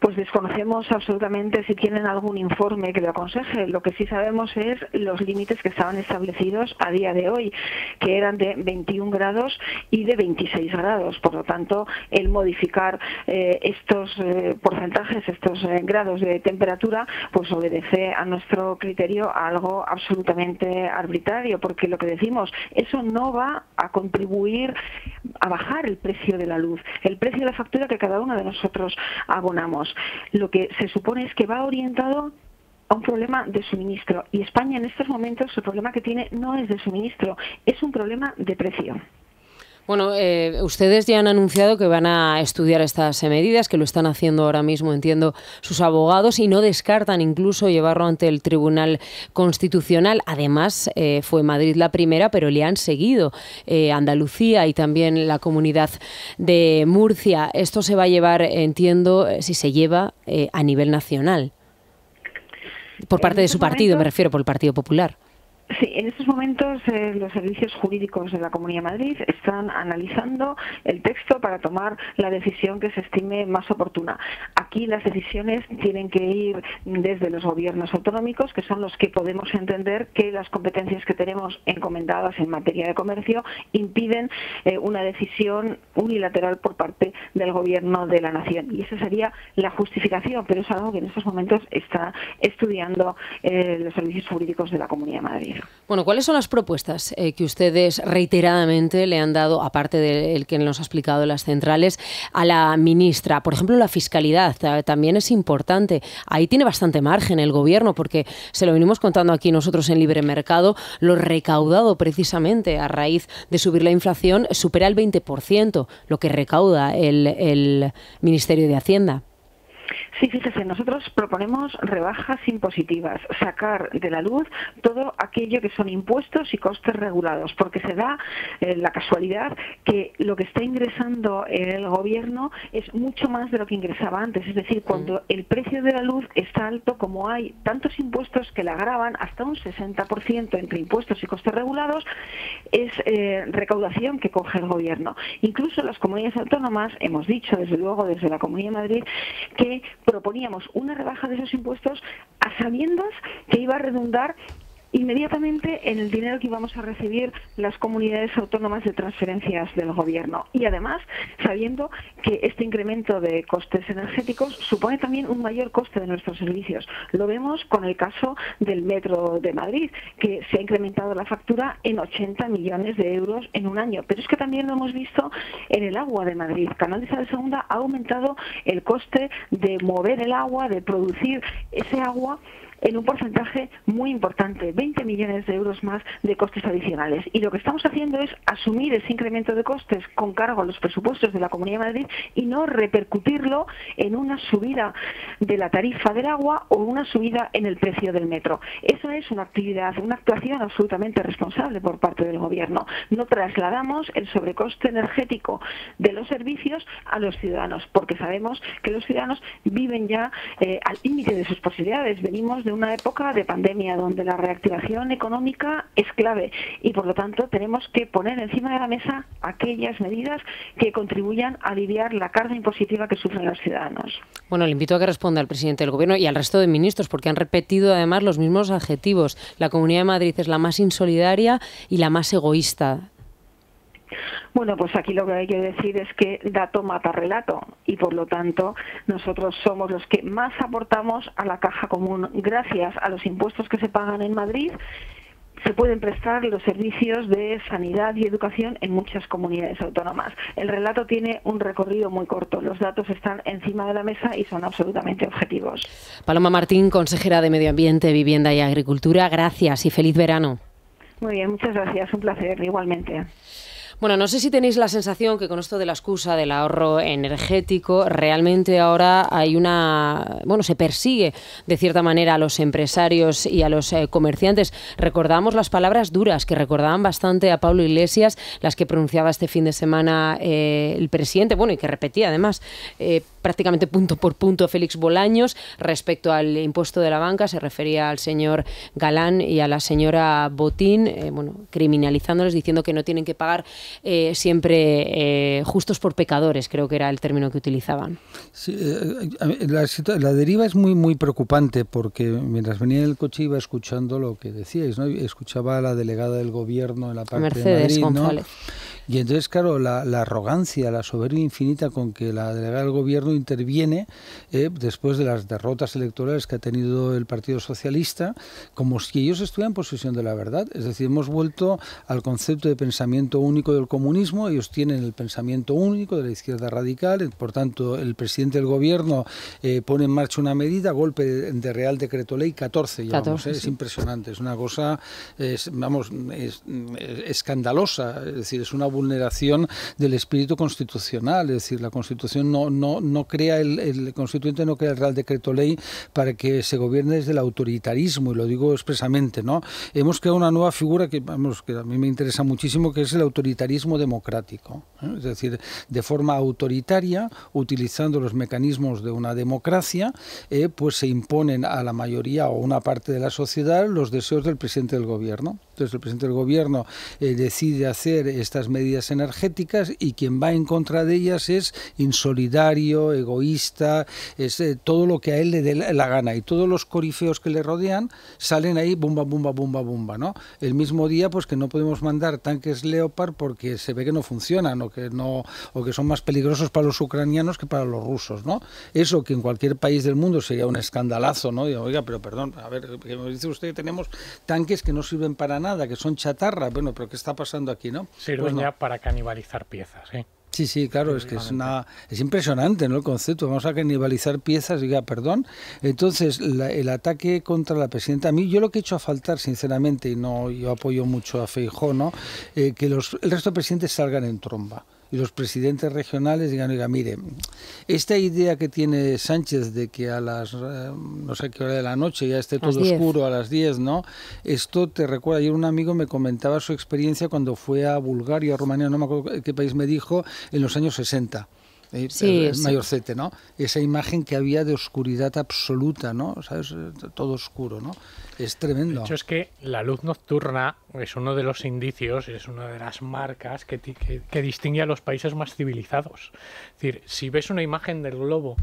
Speaker 9: pues desconocemos absolutamente si tienen algún informe que lo aconseje. Lo que sí sabemos es los límites que estaban establecidos a día de hoy, que eran de 21 grados y de 26 grados. Por lo tanto, el modificar eh, estos eh, porcentajes, estos eh, grados de temperatura, pues obedece a nuestro criterio algo absolutamente arbitrario, porque lo que decimos, eso no va a contribuir a bajar el precio de la luz, el precio de la factura que cada uno de nosotros abonamos lo que se supone es que va orientado a un problema de suministro. Y España en estos momentos el problema que tiene no es de suministro, es un problema de precio.
Speaker 1: Bueno, eh, ustedes ya han anunciado que van a estudiar estas medidas, que lo están haciendo ahora mismo, entiendo, sus abogados y no descartan incluso llevarlo ante el Tribunal Constitucional. Además, eh, fue Madrid la primera, pero le han seguido eh, Andalucía y también la comunidad de Murcia. Esto se va a llevar, entiendo, si se lleva a nivel nacional. Por parte de su partido, me refiero, por el Partido Popular.
Speaker 9: Sí, en estos momentos eh, los servicios jurídicos de la Comunidad de Madrid están analizando el texto para tomar la decisión que se estime más oportuna. Aquí las decisiones tienen que ir desde los gobiernos autonómicos, que son los que podemos entender que las competencias que tenemos encomendadas en materia de comercio impiden eh, una decisión unilateral por parte del gobierno de la nación. Y esa sería la justificación, pero es algo que en estos momentos está estudiando eh, los servicios jurídicos de la Comunidad de Madrid.
Speaker 1: Bueno, ¿cuáles son las propuestas eh, que ustedes reiteradamente le han dado, aparte del que nos ha explicado las centrales, a la ministra? Por ejemplo, la fiscalidad también es importante. Ahí tiene bastante margen el gobierno, porque se lo venimos contando aquí nosotros en Libre Mercado, lo recaudado precisamente a raíz de subir la inflación supera el 20%, lo que recauda el Ministerio de Hacienda.
Speaker 9: Sí, fíjese, nosotros proponemos rebajas impositivas, sacar de la luz todo aquello que son impuestos y costes regulados, porque se da eh, la casualidad que lo que está ingresando el gobierno es mucho más de lo que ingresaba antes. Es decir, cuando el precio de la luz está alto, como hay tantos impuestos que la agravan hasta un 60% entre impuestos y costes regulados, es eh, recaudación que coge el gobierno. Incluso las comunidades autónomas, hemos dicho desde luego desde la Comunidad de Madrid, que proponíamos una rebaja de esos impuestos a sabiendas que iba a redundar inmediatamente en el dinero que íbamos a recibir las comunidades autónomas de transferencias del gobierno. Y además, sabiendo que este incremento de costes energéticos supone también un mayor coste de nuestros servicios. Lo vemos con el caso del Metro de Madrid, que se ha incrementado la factura en 80 millones de euros en un año. Pero es que también lo hemos visto en el agua de Madrid. Canal de Isabel ha aumentado el coste de mover el agua, de producir ese agua en un porcentaje muy importante, 20 millones de euros más de costes adicionales. Y lo que estamos haciendo es asumir ese incremento de costes con cargo a los presupuestos de la Comunidad de Madrid y no repercutirlo en una subida de la tarifa del agua o una subida en el precio del metro. Eso es una actividad, una actuación absolutamente responsable por parte del Gobierno. No trasladamos el sobrecoste energético de los servicios a los ciudadanos, porque sabemos que los ciudadanos viven ya eh, al límite de sus posibilidades. Venimos de una época de pandemia donde la reactivación económica es clave y por lo tanto tenemos que poner encima de la mesa aquellas medidas que contribuyan a aliviar la carga impositiva que sufren los ciudadanos.
Speaker 1: Bueno, le invito a que responda al presidente del gobierno y al resto de ministros porque han repetido además los mismos adjetivos. La Comunidad de Madrid es la más insolidaria y la más egoísta.
Speaker 9: Bueno, pues aquí lo que hay que decir es que dato mata relato y por lo tanto nosotros somos los que más aportamos a la caja común gracias a los impuestos que se pagan en Madrid se pueden prestar los servicios de sanidad y educación en muchas comunidades autónomas. El relato tiene un recorrido muy corto. Los datos están encima de la mesa y son absolutamente objetivos.
Speaker 1: Paloma Martín, consejera de Medio Ambiente, Vivienda y Agricultura, gracias y feliz verano.
Speaker 9: Muy bien, muchas gracias. Un placer, igualmente.
Speaker 1: Bueno, no sé si tenéis la sensación que con esto de la excusa del ahorro energético, realmente ahora hay una. Bueno, se persigue de cierta manera a los empresarios y a los eh, comerciantes. Recordamos las palabras duras que recordaban bastante a Pablo Iglesias, las que pronunciaba este fin de semana eh, el presidente, bueno, y que repetía además. Eh, prácticamente punto por punto Félix Bolaños respecto al impuesto de la banca, se refería al señor Galán y a la señora Botín, bueno, criminalizándoles, diciendo que no tienen que pagar eh, siempre eh, justos por pecadores, creo que era el término que utilizaban.
Speaker 2: Eh, la, la, deriva es muy muy preocupante porque mientras venía en el coche iba escuchando lo que decíais, ¿no? escuchaba a la delegada del gobierno en la parte
Speaker 1: Mercedes
Speaker 2: de
Speaker 1: Madrid, ¿no?
Speaker 2: Y entonces, claro, la, arrogancia, la soberbia infinita con que la delegada del gobierno interviene eh, después de las derrotas electorales que ha tenido el Partido Socialista, como si ellos estuvieran en posesión de la verdad. Es decir, hemos vuelto al concepto de pensamiento único del comunismo, ellos tienen el pensamiento único de la izquierda radical, por tanto, el presidente del gobierno eh, pone en marcha una medida, golpe de, Real Decreto Ley 14, llevamos, ¿eh? es impresionante, es una cosa, es, vamos, es, escandalosa, es decir, es una vulneración del espíritu constitucional, es decir, la Constitución no, no, no crea, el, el constituyente no crea el Real Decreto Ley para que se gobierne desde el autoritarismo, y lo digo expresamente, ¿no? Hemos creado una nueva figura que, vamos, que a mí me interesa muchísimo, que es el autoritarismo democrático, ¿eh? es decir, de forma autoritaria, utilizando los mecanismos de una democracia, eh, pues se imponen a la mayoría o una parte de la sociedad los deseos del presidente del gobierno. Entonces el presidente del gobierno eh, decide hacer estas medidas energéticas y quien va en contra de ellas es insolidario, egoísta, es eh, todo lo que a él le dé la, gana y todos los corifeos que le rodean salen ahí bumba, bumba, bumba, bumba, ¿no? El mismo día pues que no podemos mandar tanques Leopard porque se ve que no funcionan o que no o que son más peligrosos para los ucranianos que para los rusos, ¿no? Eso que en cualquier país del mundo sería un escandalazo, ¿no? oiga, pero perdón, a ver, me dice usted que tenemos tanques que no sirven para nada que son chatarra. Bueno, pero ¿qué está pasando aquí, no?
Speaker 3: Sirven pues ya para canibalizar piezas, ¿eh?
Speaker 2: Sí, sí, claro, es que es una es impresionante, ¿no? El concepto, vamos a canibalizar piezas, diga, perdón. Entonces, el ataque contra la presidenta, a mí yo lo que he hecho a faltar, sinceramente, y no yo apoyo mucho a Feijó, ¿no? Eh, que los el resto de presidentes salgan en tromba y los presidentes regionales digan, oiga, mire, esta idea que tiene Sánchez de que a las, eh, no sé qué hora de la noche ya esté todo oscuro a las 10, ¿no? Esto te recuerda, ayer un amigo me comentaba su experiencia cuando fue a Bulgaria, a Rumanía, no me acuerdo qué país me dijo, en los años 60 eh, sí, el, mayorcete, ¿no? Esa imagen que había de oscuridad absoluta, ¿no? ¿Sabes? Todo oscuro, ¿no? Es tremendo.
Speaker 3: De hecho, es que la luz nocturna es uno de los indicios, es una de las marcas que, que, distingue a los países más civilizados. Es decir, si ves una imagen del globo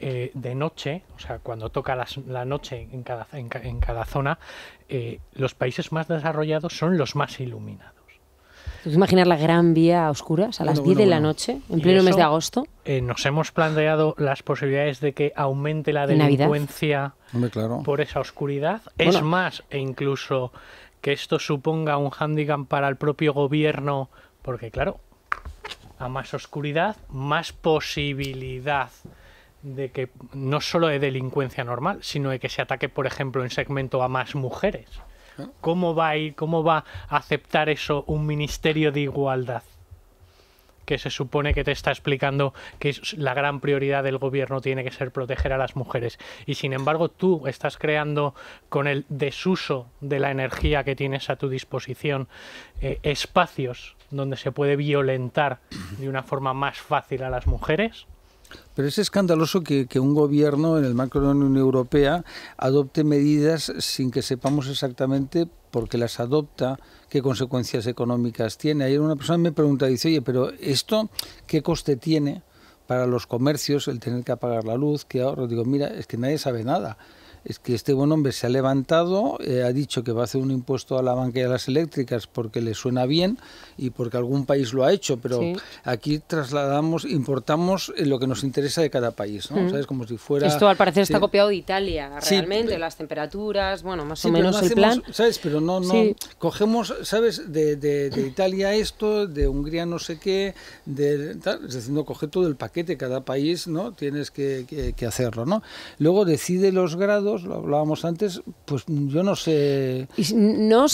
Speaker 3: eh, de noche, o sea, cuando toca la noche en cada, en, cada zona, eh, los países más desarrollados son los más iluminados.
Speaker 1: ¿Puedes imaginar la gran vía a oscuras a las 10 de la noche, en pleno mes de agosto?
Speaker 3: Eh, nos hemos planteado las posibilidades de que aumente la delincuencia por esa oscuridad. Es más, e incluso que esto suponga un hándicap para el propio gobierno, porque claro, a más oscuridad, más posibilidad de que no solo de delincuencia normal, sino de que se ataque, por ejemplo, en segmento a más mujeres. ¿Cómo va a ir, cómo va a aceptar eso un ministerio de igualdad? que se supone que te está explicando que la gran prioridad del gobierno tiene que ser proteger a las mujeres. Y sin embargo, tú estás creando con el desuso de la energía que tienes a tu disposición eh, espacios donde se puede violentar de una forma más fácil a las mujeres.
Speaker 2: Pero es escandaloso que, que, un gobierno en el marco de la Unión Europea adopte medidas sin que sepamos exactamente por qué las adopta, qué consecuencias económicas tiene. Ayer una persona me pregunta, dice, oye, pero ¿esto qué coste tiene para los comercios el tener que apagar la luz? ¿Qué ahorro? Digo, mira, es que nadie sabe nada es que este buen hombre se ha levantado, eh, ha dicho que va a hacer un impuesto a la banca y a las eléctricas porque le suena bien y porque algún país lo ha hecho, pero aquí trasladamos, importamos lo que nos interesa de cada país, ¿no? ¿Sabes? Como si fuera...
Speaker 1: Esto al parecer está copiado de Italia, realmente, las temperaturas, bueno, más o menos el plan.
Speaker 2: ¿Sabes? Pero no, no, cogemos, ¿sabes? De, de, Italia esto, de Hungría no sé qué, de, es decir, no coge todo el paquete, cada país, ¿no? Tienes que, que hacerlo, ¿no? Luego decide los grados lo hablábamos antes, pues yo no sé.
Speaker 1: No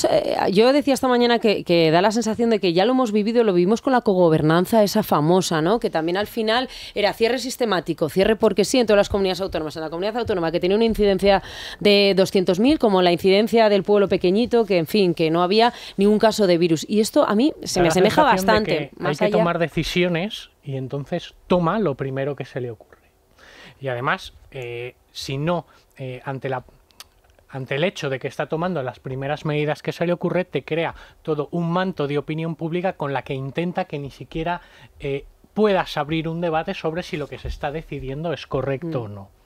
Speaker 1: yo decía esta mañana que, da la sensación de que ya lo hemos vivido, lo vivimos con la cogobernanza esa famosa, ¿no? Que también al final era cierre sistemático, cierre porque sí en todas las comunidades autónomas. En la comunidad autónoma que tenía una incidencia de 200.000, como la incidencia del pueblo pequeñito, que en fin, que no había ningún caso de virus. Y esto a mí se me asemeja bastante.
Speaker 3: hay que tomar decisiones y entonces toma lo primero que se le ocurre. Y además, eh, si no eh, ante la ante el hecho de que está tomando las primeras medidas que se le ocurre, te crea todo un manto de opinión pública con la que intenta que ni siquiera eh, puedas abrir un debate sobre si lo que se está decidiendo es correcto mm. o no.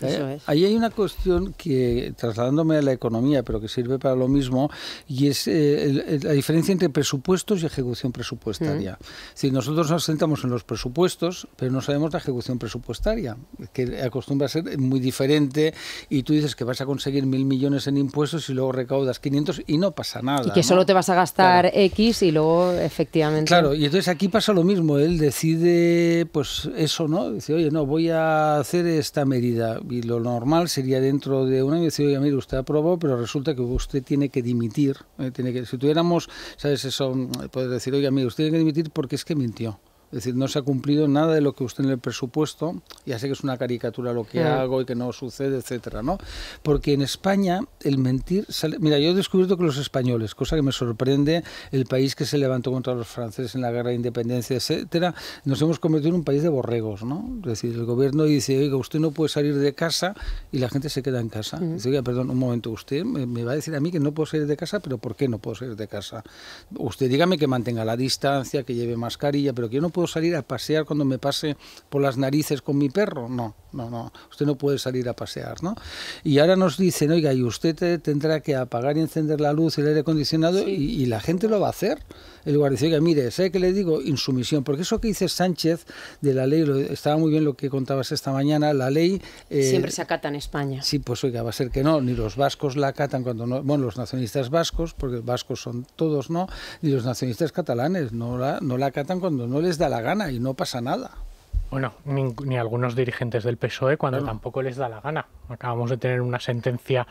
Speaker 2: Eh, ahí hay una cuestión que, trasladándome a la economía, pero que sirve para lo mismo, y es eh, la diferencia entre presupuestos y ejecución presupuestaria. Si nosotros nos sentamos en los presupuestos, pero no sabemos la ejecución presupuestaria, que acostumbra a ser muy diferente, y tú dices que vas a conseguir mil millones en impuestos y luego recaudas 500 y no pasa nada.
Speaker 1: Y que solo te vas a gastar X y luego efectivamente.
Speaker 2: Claro, y entonces aquí pasa lo mismo, él decide, pues eso, ¿no? Dice, oye, no, voy a hacer esta medida y lo normal sería dentro de un año decir, oye, mire, usted aprobó, pero resulta que usted tiene que dimitir. Eh, tiene que, si tuviéramos, ¿sabes eso? Puede decir, oye, mire, usted tiene que dimitir porque es que mintió. Es decir, no se ha cumplido nada de lo que usted en el presupuesto, ya sé que es una caricatura lo que hago y que no sucede, etcétera, ¿no? Porque en España el mentir sale... Mira, yo he descubierto que los españoles, cosa que me sorprende, el país que se levantó contra los franceses en la guerra de independencia, etcétera, nos hemos convertido en un país de borregos, ¿no? Es decir, el gobierno dice, oiga, usted no puede salir de casa y la gente se queda en casa. Dice, oiga, perdón, un momento, usted me, va a decir a mí que no puedo salir de casa, pero ¿por qué no puedo salir de casa? Usted dígame que mantenga la distancia, que lleve mascarilla, pero que yo no puedo salir a pasear cuando me pase por las narices con mi perro? No, no, no, usted no puede salir a pasear, ¿no? Y ahora nos dicen, oiga, y usted tendrá que apagar y encender la luz y el aire acondicionado y, la gente lo va a hacer. El lugar dice, oiga, mire, ¿sabe qué le digo? Insumisión, porque eso que dice Sánchez de la ley, estaba muy bien lo que contabas esta mañana, la ley...
Speaker 1: Eh, Siempre se acata en España.
Speaker 2: Sí, pues oiga, va a ser que no, ni los vascos la acatan cuando no, bueno, los nacionalistas vascos, porque vascos son todos, ¿no? Ni los nacionalistas catalanes, no la, no la acatan cuando no les da la gana y no pasa nada.
Speaker 3: Bueno, ni, algunos dirigentes del PSOE cuando tampoco les da la gana. Acabamos de tener una sentencia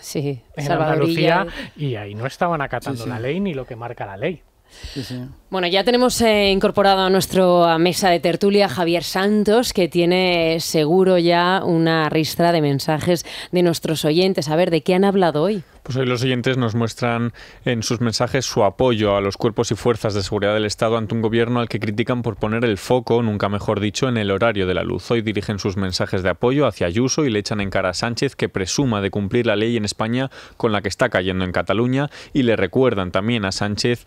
Speaker 1: sí,
Speaker 3: en Andalucía y ahí no estaban acatando la ley ni lo que marca la ley.
Speaker 1: Bueno, ya tenemos eh, incorporado a nuestra mesa de tertulia Javier Santos, que tiene seguro ya una ristra de mensajes de nuestros oyentes. A ver, ¿de qué han hablado hoy?
Speaker 11: Pues hoy los oyentes nos muestran en sus mensajes su apoyo a los cuerpos y fuerzas de seguridad del Estado ante un gobierno al que critican por poner el foco, nunca mejor dicho, en el horario de la luz. Hoy dirigen sus mensajes de apoyo hacia Ayuso y le echan en cara a Sánchez que presuma de cumplir la ley en España con la que está cayendo en Cataluña y le recuerdan también a Sánchez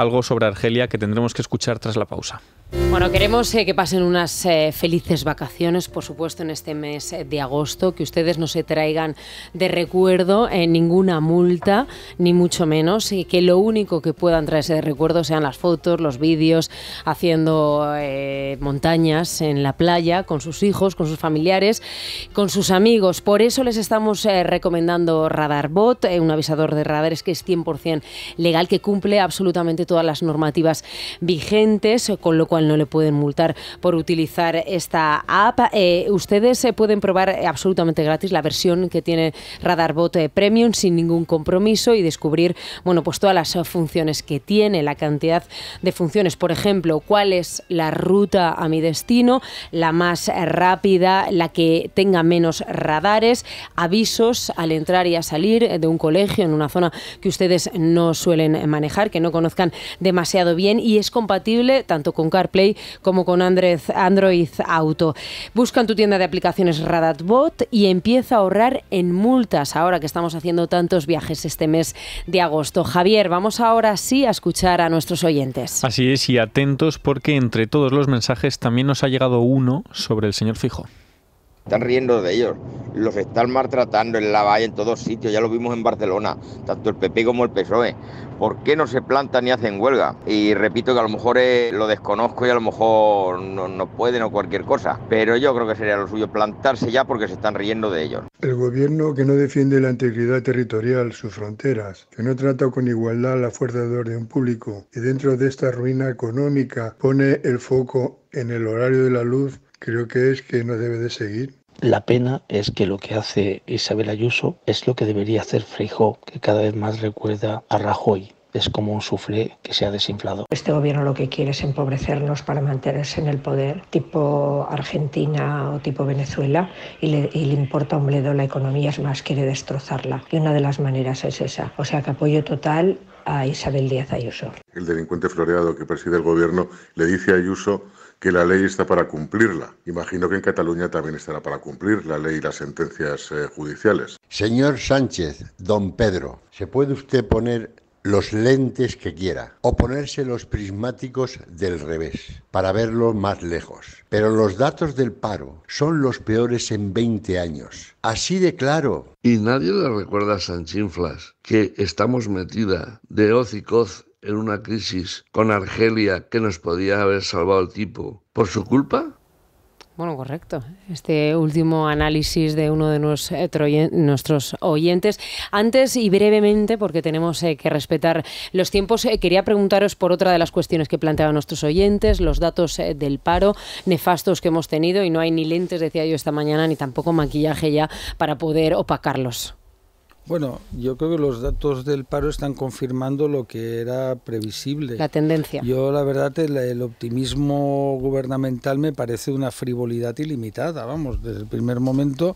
Speaker 11: algo sobre Argelia que tendremos que escuchar tras la pausa.
Speaker 1: Bueno, queremos eh, que pasen unas eh, felices vacaciones, por supuesto, en este mes eh, de agosto, que ustedes no se traigan de recuerdo ninguna multa, ni mucho menos, y que lo único que puedan traerse de recuerdo sean las fotos, los vídeos, haciendo montañas en la playa con sus hijos, con sus familiares, con sus amigos. Por eso les estamos recomendando Radarbot, un avisador de radares que es 100% legal, que cumple absolutamente todas las normativas vigentes, con lo cual no le pueden multar por utilizar esta app. Eh, ustedes se pueden probar absolutamente gratis la versión que tiene Radarbot eh, Premium sin ningún compromiso y descubrir bueno, pues todas las funciones que tiene, la cantidad de funciones. Por ejemplo, cuál es la ruta a mi destino, la más rápida, la que tenga menos radares, avisos al entrar y a salir de un colegio en una zona que ustedes no suelen manejar, que no conozcan demasiado bien y es compatible tanto con CarPlay como con Android, Android Auto. Busca en tu tienda de aplicaciones Radatbot y empieza a ahorrar en multas ahora que estamos haciendo tantos viajes este mes de agosto. Javier, vamos ahora sí a escuchar a nuestros oyentes.
Speaker 11: Así es, y atentos porque entre todos los mensajes también nos ha llegado uno sobre el señor Fijo
Speaker 12: están riendo de ellos, los están maltratando en la valle, en todos sitios, ya lo vimos en Barcelona, tanto el PP como el PSOE. ¿Por qué no se plantan ni hacen huelga? Y repito que a lo mejor eh, lo desconozco y a lo mejor no, no pueden o cualquier cosa, pero yo creo que sería lo suyo plantarse ya porque se están riendo de ellos.
Speaker 13: El gobierno que no defiende la integridad territorial, sus fronteras, que no trata con igualdad la fuerza de orden público y dentro de esta ruina económica pone el foco en el horario de la luz, creo que es que no debe de seguir.
Speaker 14: La pena es que lo que hace Isabel Ayuso es lo que debería hacer Freijóo, que cada vez más recuerda a Rajoy. Es como un suflé que se ha desinflado.
Speaker 15: Este gobierno lo que quiere es empobrecernos para mantenerse en el poder, tipo Argentina o tipo Venezuela, y le, y le importa un bledo la economía, es más, quiere destrozarla. Y una de las maneras es esa. O sea que apoyo total a Isabel Díaz Ayuso.
Speaker 16: El delincuente floreado que preside el gobierno le dice a Ayuso que la ley está para cumplirla. Imagino que en Cataluña también estará para cumplir la ley y las sentencias eh, judiciales.
Speaker 17: Señor Sánchez, don Pedro, ¿se puede usted poner los lentes que quiera o ponerse los prismáticos del revés para verlo más lejos. Pero los datos del paro son los peores en 20 años. Así de claro.
Speaker 18: Y nadie le recuerda a Sanchinflas que estamos metida de hoz y coz en una crisis con Argelia que nos podía haber salvado el tipo por su culpa?
Speaker 1: Bueno, correcto. Este último análisis de uno de nuestros oyentes. Antes y brevemente, porque tenemos eh, que respetar los tiempos, eh, quería preguntaros por otra de las cuestiones que planteaban nuestros oyentes, los datos eh, del paro nefastos que hemos tenido y no hay ni lentes, decía yo esta mañana, ni tampoco maquillaje ya para poder opacarlos.
Speaker 2: Bueno, yo creo que los datos del paro están confirmando lo que era previsible.
Speaker 1: La tendencia.
Speaker 2: Yo, la verdad, el, el, optimismo gubernamental me parece una frivolidad ilimitada. Vamos, desde el primer momento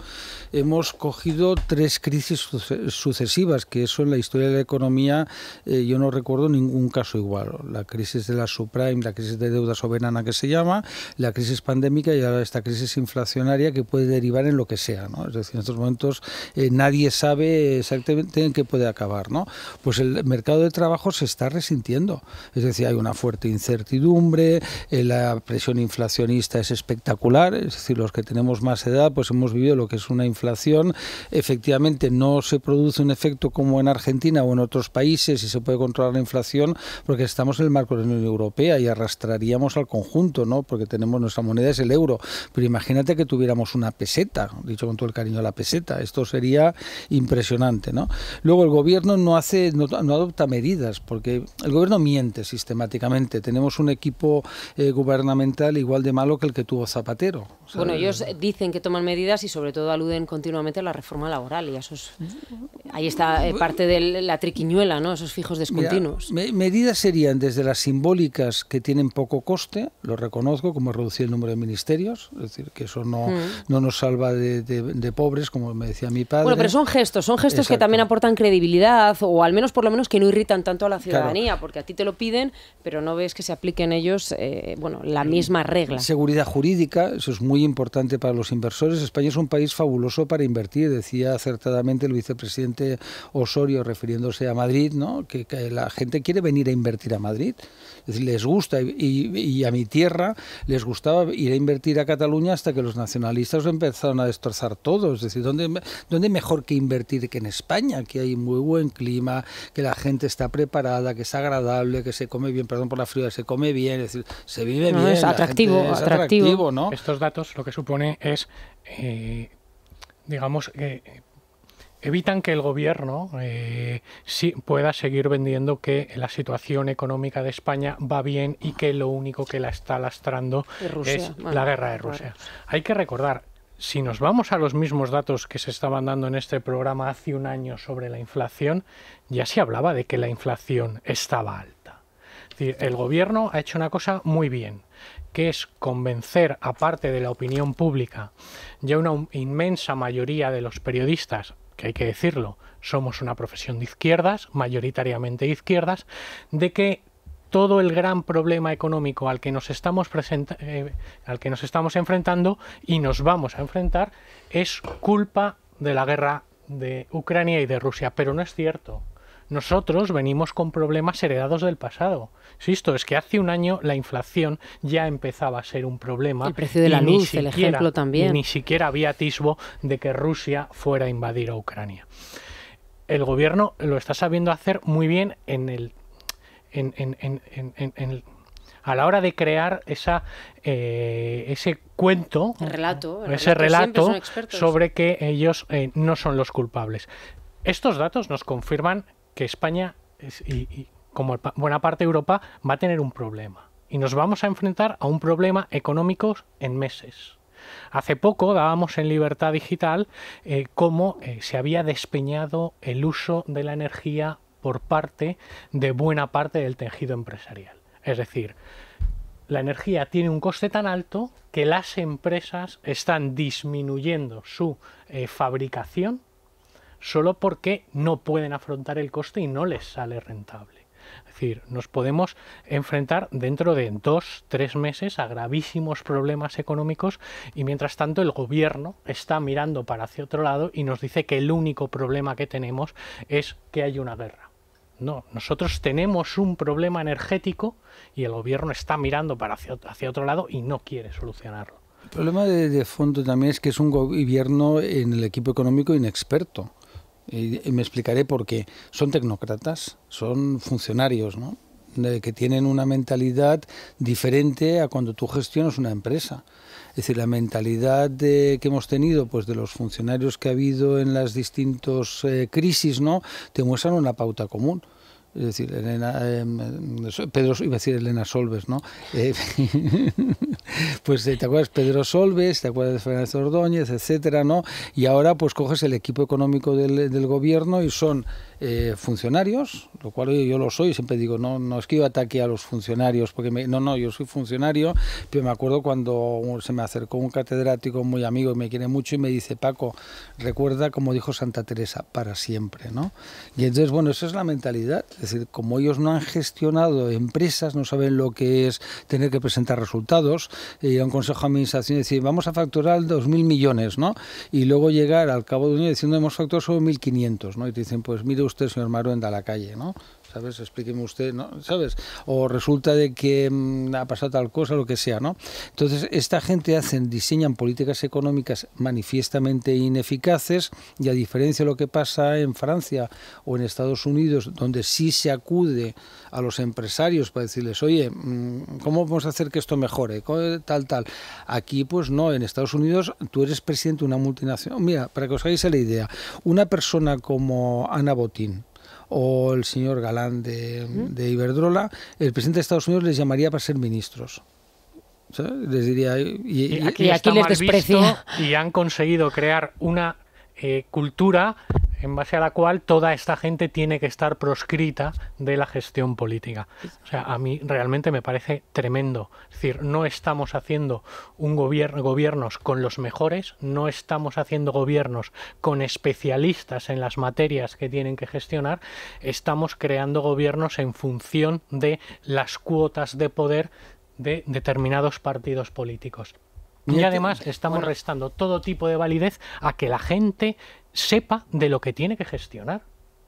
Speaker 2: hemos cogido tres crisis sucesivas, que eso en la historia de la economía eh, yo no recuerdo ningún caso igual. La crisis de la subprime, la crisis de deuda soberana que se llama, la crisis pandémica y ahora esta crisis inflacionaria que puede derivar en lo que sea. ¿no? Es decir, en estos momentos eh, nadie sabe exactamente en qué puede acabar, ¿no? Pues el mercado de trabajo se está resintiendo. Es decir, hay una fuerte incertidumbre, eh, la presión inflacionista es espectacular, es decir, los que tenemos más edad, pues hemos vivido lo que es una inflación. Efectivamente, no se produce un efecto como en Argentina o en otros países y se puede controlar la inflación porque estamos en el marco de la Unión Europea y arrastraríamos al conjunto, ¿no? Porque tenemos nuestra moneda es el euro. Pero imagínate que tuviéramos una peseta, dicho con todo el cariño la peseta. Esto sería impresionante. ¿No? Luego el gobierno no hace, no, adopta medidas, porque el gobierno miente sistemáticamente. Tenemos un equipo eh, gubernamental igual de malo que el que tuvo Zapatero.
Speaker 1: Bueno, ellos dicen que toman medidas y sobre todo aluden continuamente a la reforma laboral y eso ahí está eh, parte de la triquiñuela, ¿no? Esos fijos discontinuos.
Speaker 2: medidas serían desde las simbólicas que tienen poco coste, lo reconozco, como reducir el número de ministerios, es decir, que eso no, mm. no nos salva de, de, pobres, como me decía mi padre.
Speaker 1: Bueno, pero son gestos, son gestos que también aportan credibilidad o al menos por lo menos que no irritan tanto a la ciudadanía, porque a ti te lo piden, pero no ves que se apliquen ellos, eh, bueno, la misma regla.
Speaker 2: Seguridad jurídica, eso es muy importante para los inversores. España es un país fabuloso para invertir, decía acertadamente el vicepresidente Osorio refiriéndose a Madrid, ¿no? que, la gente quiere venir a invertir a Madrid. Es decir, les gusta y, a mi tierra les gustaba ir a invertir a Cataluña hasta que los nacionalistas empezaron a destrozar todo. Es decir, ¿dónde, dónde mejor que invertir que en España? Que hay muy buen clima, que la gente está preparada, que es agradable, que se come bien, perdón por la fría, se come bien, es decir, se vive bien.
Speaker 1: Es atractivo, atractivo.
Speaker 3: ¿no? Estos datos lo que supone es, eh, digamos, que evitan que el gobierno eh, pueda seguir vendiendo que la situación económica de España va bien y que lo único que la está lastrando es la guerra de Rusia. Hay que recordar, si nos vamos a los mismos datos que se estaban dando en este programa hace un año sobre la inflación, ya se hablaba de que la inflación estaba alta. El gobierno ha hecho una cosa muy bien, que es convencer a parte de la opinión pública, ya una inmensa mayoría de los periodistas, que hay que decirlo, somos una profesión de izquierdas, mayoritariamente izquierdas, de que todo el gran problema económico al que nos estamos eh, al que nos estamos enfrentando y nos vamos a enfrentar es culpa de la guerra de Ucrania y de Rusia, pero no es cierto. Nosotros venimos con problemas heredados del pasado. Insisto, es que hace un año la inflación ya empezaba a ser un problema.
Speaker 1: El precio de la luz, el ejemplo también.
Speaker 3: ni siquiera había atisbo de que Rusia fuera a invadir a Ucrania. El gobierno lo está sabiendo hacer muy bien en el, a la hora de crear esa, eh, ese cuento,
Speaker 1: relato,
Speaker 3: ese relato, sobre que ellos eh, no son los culpables. Estos datos nos confirman que España y, como buena parte de Europa va a tener un problema y nos vamos a enfrentar a un problema económico en meses. Hace poco dábamos en Libertad Digital eh, cómo eh, se había despeñado el uso de la energía por parte de buena parte del tejido empresarial. Es decir, la energía tiene un coste tan alto que las empresas están disminuyendo su eh, fabricación solo porque no pueden afrontar el coste y no les sale rentable. Es decir, nos podemos enfrentar dentro de dos, tres meses a gravísimos problemas económicos y mientras tanto el gobierno está mirando para hacia otro lado y nos dice que el único problema que tenemos es que hay una guerra. No, nosotros tenemos un problema energético y el gobierno está mirando para hacia, otro lado y no quiere solucionarlo.
Speaker 2: El problema de, de, fondo también es que es un gobierno en el equipo económico inexperto. Y, me explicaré por qué. Son tecnócratas, son funcionarios, ¿no? que tienen una mentalidad diferente a cuando tú gestionas una empresa. Es decir, la mentalidad de, que hemos tenido pues de los funcionarios que ha habido en las distintas eh, crisis, ¿no? te muestran una pauta común. Es decir, Elena, eh, Pedro, iba a decir Elena Solves, ¿no? Eh, pues eh, te acuerdas Pedro Solves, te acuerdas de Fernández Ordóñez, etcétera, ¿no? Y ahora pues coges el equipo económico del, del gobierno y son eh, funcionarios, lo cual yo, lo soy, siempre digo, no, no es que yo ataque a los funcionarios, porque no, no, yo soy funcionario, pero me acuerdo cuando se me acercó un catedrático muy amigo y me quiere mucho y me dice, Paco, recuerda como dijo Santa Teresa, para siempre, ¿no? Y entonces, bueno, esa es la mentalidad, es decir, como ellos no han gestionado empresas, no saben lo que es tener que presentar resultados, y a un consejo de administración decir, vamos a facturar 2.000 millones, ¿no? Y luego llegar al cabo de un año diciendo, hemos facturado solo 1.500, ¿no? Y te dicen, pues mire usted, señor Maruenda, a la calle, ¿no? ¿Sabes? Explíqueme usted, ¿no? ¿Sabes? O resulta de que mm, ha pasado tal cosa, lo que sea, ¿no? Entonces, esta gente hacen, diseñan políticas económicas manifiestamente ineficaces y a diferencia de lo que pasa en Francia o en Estados Unidos, donde sí se acude a los empresarios para decirles, oye, mm, ¿cómo vamos a hacer que esto mejore? Tal, tal. Aquí, pues no, en Estados Unidos tú eres presidente de una multinacional. Mira, para que os hagáis la idea, una persona como Ana Botín, o el señor Galán de, Iberdrola, el presidente de Estados Unidos les llamaría para ser ministros. Les diría
Speaker 3: y, aquí, les desprecia y han conseguido crear una eh, cultura en base a la cual toda esta gente tiene que estar proscrita de la gestión política. O sea, a mí realmente me parece tremendo. Es decir, no estamos haciendo un gobierno, gobiernos con los mejores, no estamos haciendo gobiernos con especialistas en las materias que tienen que gestionar, estamos creando gobiernos en función de las cuotas de poder de determinados partidos políticos. Y además estamos restando todo tipo de validez a que la gente sepa de lo que tiene que gestionar.